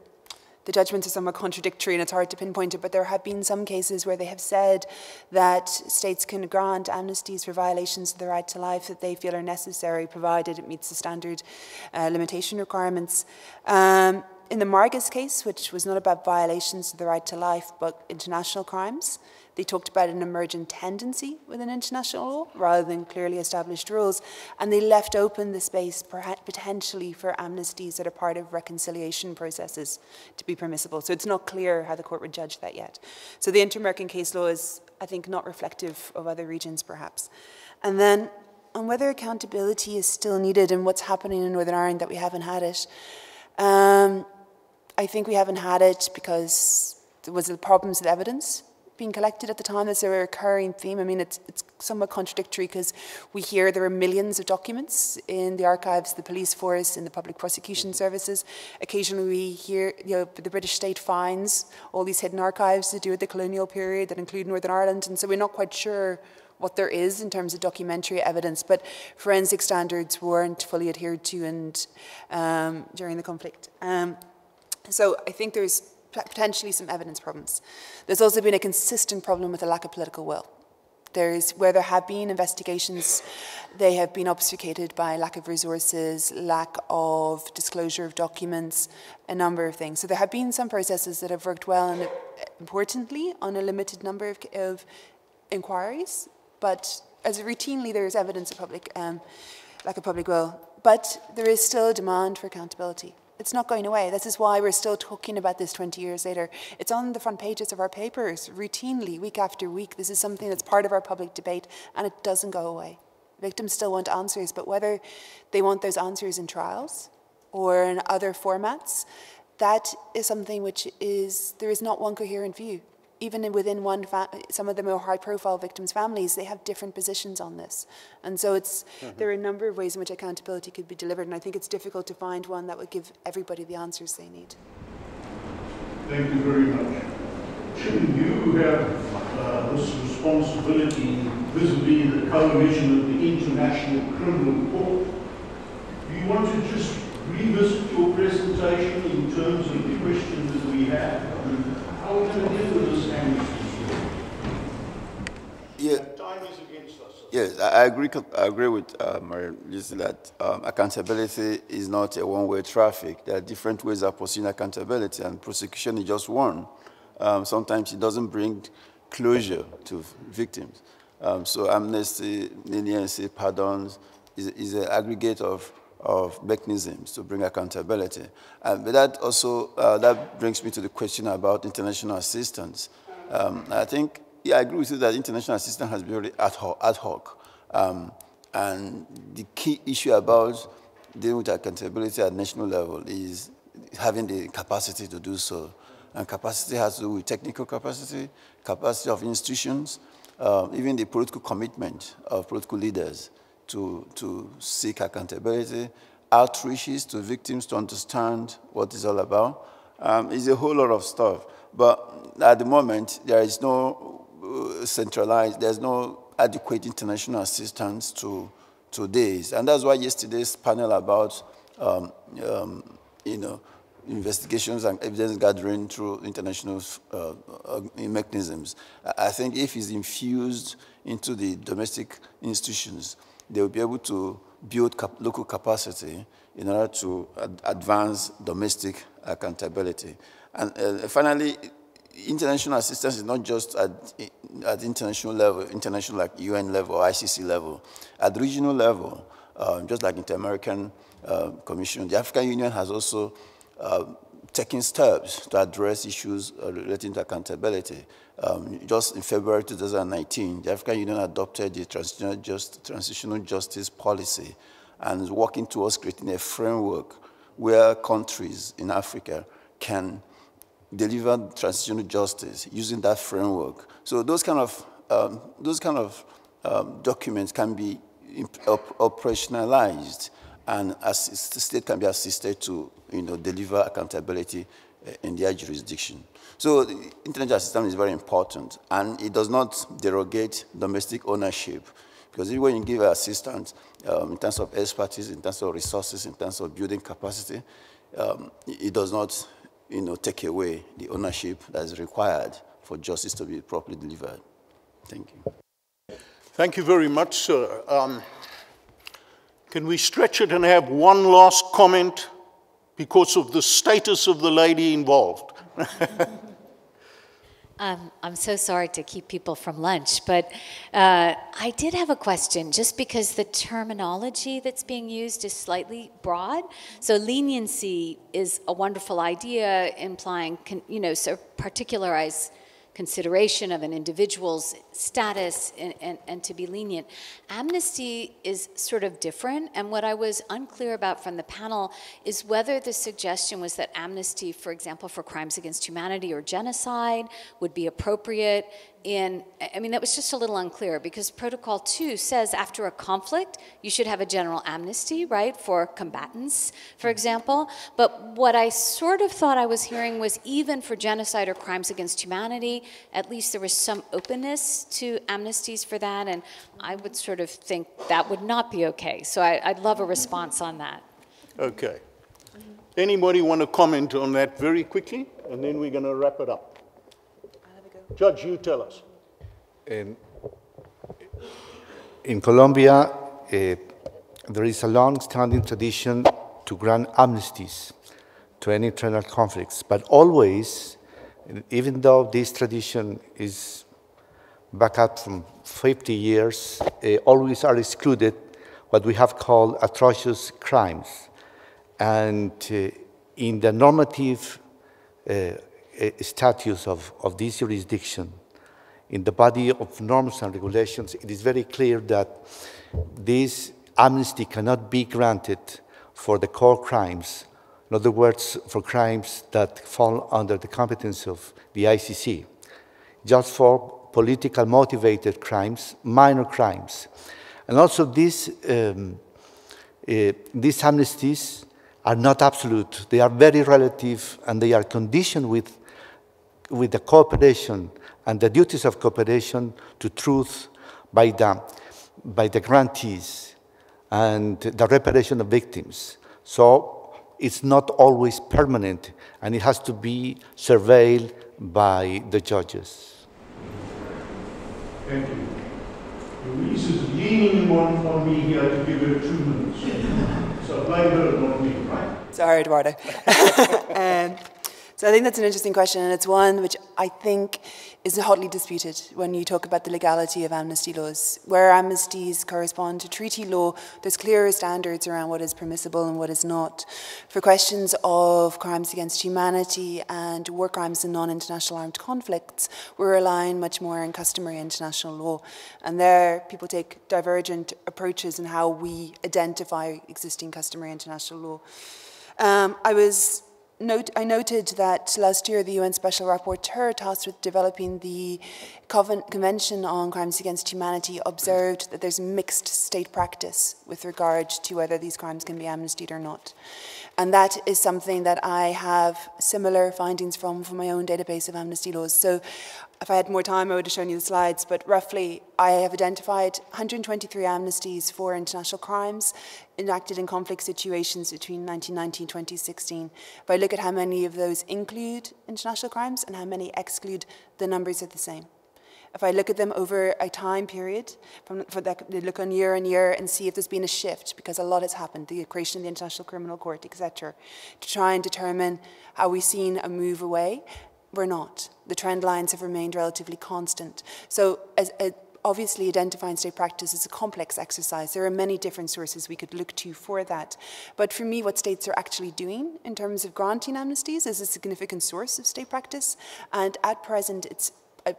Speaker 5: the judgments are somewhat contradictory and it's hard to pinpoint it, but there have been some cases where they have said that states can grant amnesties for violations of the right to life that they feel are necessary, provided it meets the standard uh, limitation requirements. Um, in the Margus case, which was not about violations of the right to life, but international crimes, they talked about an emergent tendency within international law rather than clearly established rules, and they left open the space potentially for amnesties that are part of reconciliation processes to be permissible. So it's not clear how the court would judge that yet. So the inter-American case law is, I think, not reflective of other regions perhaps. And then on whether accountability is still needed and what's happening in Northern Ireland that we haven't had it. Um, I think we haven't had it because there was the problems with evidence being collected at the time. There's a recurring theme. I mean, it's, it's somewhat contradictory because we hear there are millions of documents in the archives, the police force, in the public prosecution services. Occasionally we hear, you know, the British state finds all these hidden archives to do with the colonial period that include Northern Ireland. And so we're not quite sure what there is in terms of documentary evidence, but forensic standards weren't fully adhered to and um, during the conflict. Um, so I think there's potentially some evidence problems. There's also been a consistent problem with a lack of political will. There's, where there have been investigations, they have been obfuscated by lack of resources, lack of disclosure of documents, a number of things. So there have been some processes that have worked well and importantly on a limited number of, of inquiries, but as routinely there is evidence of public, um, lack of public will. But there is still a demand for accountability. It's not going away. This is why we're still talking about this 20 years later. It's on the front pages of our papers routinely, week after week. This is something that's part of our public debate, and it doesn't go away. Victims still want answers, but whether they want those answers in trials or in other formats, that is something which is, there is not one coherent view even within one, some of the more high-profile victims' families, they have different positions on this. And so it's, mm -hmm. there are a number of ways in which accountability could be delivered, and I think it's difficult to find one that would give everybody the answers they need.
Speaker 2: Thank you very much. Shouldn't you have uh, this responsibility vis-a-vis -vis the coalition of the International Criminal Court? Do you want to just revisit your presentation in terms of the questions that we have? How are we going to deal with this amnesty?
Speaker 6: Yeah.
Speaker 2: Time is against us.
Speaker 6: Yes, I agree. I agree with uh, Maria that um, accountability is not a one-way traffic. There are different ways of pursuing accountability, and prosecution is just one. Um, sometimes it doesn't bring closure to victims. Um, so amnesty, leniency, pardons is, is an aggregate of of mechanisms to bring accountability. Uh, but that also, uh, that brings me to the question about international assistance. Um, I think, yeah, I agree with you that international assistance has been very ad hoc. Ad hoc. Um, and the key issue about dealing with accountability at national level is having the capacity to do so. And capacity has to do with technical capacity, capacity of institutions, uh, even the political commitment of political leaders to, to seek accountability, outreaches to victims to understand what it's all about. Um, it's a whole lot of stuff. But at the moment, there is no centralized, there's no adequate international assistance to, to this. And that's why yesterday's panel about, um, um, you know, investigations and evidence gathering through international uh, uh, mechanisms. I think if it's infused into the domestic institutions, they will be able to build cap local capacity in order to ad advance domestic accountability. And uh, finally, international assistance is not just at, at international level, international like UN level, ICC level. At regional level, um, just like Inter-American uh, Commission, the African Union has also uh, taken steps to address issues uh, relating to accountability. Um, just in February 2019, the African Union adopted the transitional, just, transitional justice policy and is working towards creating a framework where countries in Africa can deliver transitional justice using that framework. So those kind of, um, those kind of um, documents can be op operationalized and the state can be assisted to you know, deliver accountability uh, in their jurisdiction. So the international system is very important, and it does not derogate domestic ownership, because when you give assistance um, in terms of expertise, in terms of resources, in terms of building capacity, um, it does not you know, take away the ownership that is required for justice to be properly delivered. Thank you.
Speaker 2: Thank you very much, sir. Um, can we stretch it and have one last comment because of the status of the lady involved? [LAUGHS]
Speaker 10: Um, I'm so sorry to keep people from lunch, but uh, I did have a question just because the terminology that's being used is slightly broad. So leniency is a wonderful idea implying, you know, so particularize consideration of an individual's status and, and, and, to be lenient. Amnesty is sort of different, and what I was unclear about from the panel is whether the suggestion was that amnesty, for example, for crimes against humanity or genocide would be appropriate in, I mean, that was just a little unclear because Protocol 2 says after a conflict, you should have a general amnesty, right, for combatants, for mm-hmm. example. But what I sort of thought I was hearing was even for genocide or crimes against humanity, at least there was some openness to amnesties for that, and I would sort of think that would not be okay. So I, would love a mm-hmm. response on that.
Speaker 2: Okay. Anybody want to comment on that very quickly? And then we're going to wrap it up. Judge, you tell us.
Speaker 3: Um, in Colombia, uh, there is a long-standing tradition to grant amnesties to any internal conflicts, but always, even though this tradition is back up from 50 years, uh, always are excluded what we have called atrocious crimes. And uh, in the normative uh, status of, of this jurisdiction, in the body of norms and regulations, it is very clear that this amnesty cannot be granted for the core crimes, in other words, for crimes that fall under the competence of the ICC, just for political motivated crimes, minor crimes. And also these, um, uh, these amnesties are not absolute. They are very relative and they are conditioned with with the cooperation and the duties of cooperation to truth by the, by the grantees and the reparation of victims. So it's not always permanent and it has to be surveilled by the judges.
Speaker 2: Thank you. Louise is leaning on, on me here to give her two minutes. [LAUGHS] so blame her, not me, right?
Speaker 5: Sorry, Eduardo. [LAUGHS] um, So I think that's an interesting question, and it's one which I think is hotly disputed when you talk about the legality of amnesty laws. Where amnesties correspond to treaty law, there's clearer standards around what is permissible and what is not. For questions of crimes against humanity and war crimes and non-international armed conflicts, we're relying much more on customary international law. And there, people take divergent approaches in how we identify existing customary international law. Um, I was Note, I noted that last year the UN Special Rapporteur tasked with developing the Convention on Crimes Against Humanity observed that there's mixed state practice with regard to whether these crimes can be amnestied or not. And that is something that I have similar findings from from my own database of amnesty laws. So if I had more time, I would have shown you the slides, but roughly I have identified 123 amnesties for international crimes enacted in conflict situations between 1990 and 2016. If I look at how many of those include international crimes and how many exclude, the numbers are the same. If I look at them over a time period, from, for that, look on year on year and see if there's been a shift, because a lot has happened, the creation of the International Criminal Court, etc., to try and determine how we've seen a move away we're not. The trend lines have remained relatively constant. So as, as obviously identifying state practice is a complex exercise. There are many different sources we could look to for that. But for me, what states are actually doing in terms of granting amnesties is a significant source of state practice. And at present, it's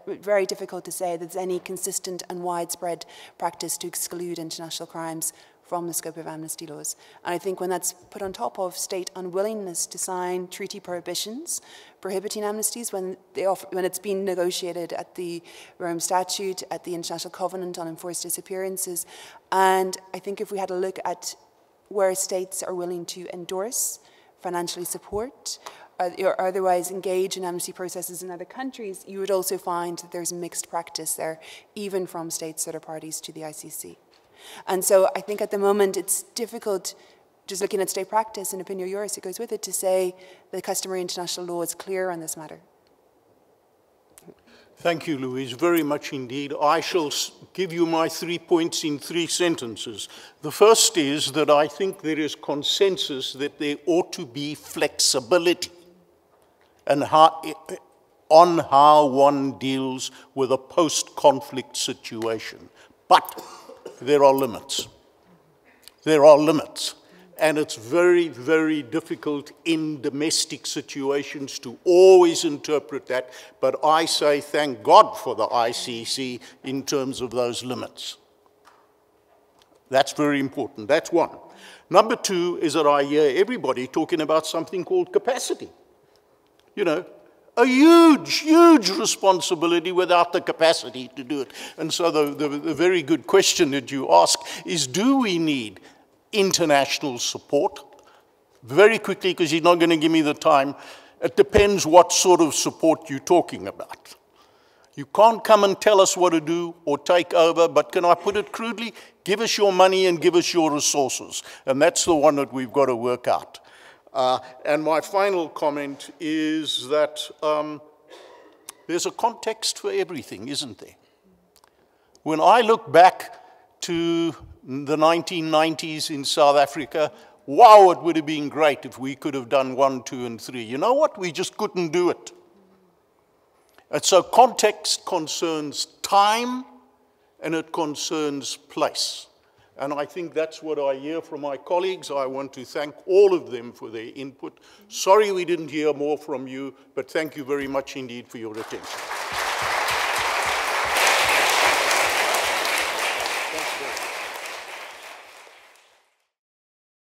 Speaker 5: very difficult to say that there's any consistent and widespread practice to exclude international crimes from the scope of amnesty laws. And I think when that's put on top of state unwillingness to sign treaty prohibitions prohibiting amnesties when, they offer, when it's been negotiated at the Rome Statute, at the International Covenant on Enforced Disappearances, and I think if we had a look at where states are willing to endorse, financially support, uh, or otherwise engage in amnesty processes in other countries, you would also find that there's mixed practice there, even from states that are parties to the ICC. And so I think at the moment it's difficult, just looking at state practice and opinio juris, it goes with it, to say the customary international law is clear on this matter.
Speaker 2: Thank you, Louise, very much indeed. I shall give you my three points in three sentences. The first is that I think there is consensus that there ought to be flexibility and how, on how one deals with a post-conflict situation. But there are limits. There are limits. And it's very, very difficult in domestic situations to always interpret that. But I say thank God for the ICC in terms of those limits. That's very important. That's one. Number two is that I hear everybody talking about something called capacity. You know, a huge, huge responsibility without the capacity to do it. And so the, the, the, very good question that you ask is, do we need international support? Very quickly, because you're not going to give me the time, it depends what sort of support you're talking about. You can't come and tell us what to do or take over, but can I put it crudely? Give us your money and give us your resources. And that's the one that we've got to work out. Uh, and my final comment is that um, there's a context for everything, isn't there? When I look back to the 1990s in South Africa, wow, it would have been great if we could have done one, two, and three. You know what? We just couldn't do it. And so context concerns time and it concerns place. And I think that's what I hear from my colleagues. I want to thank all of them for their input. Sorry we didn't hear more from you, but thank you very much indeed for your attention.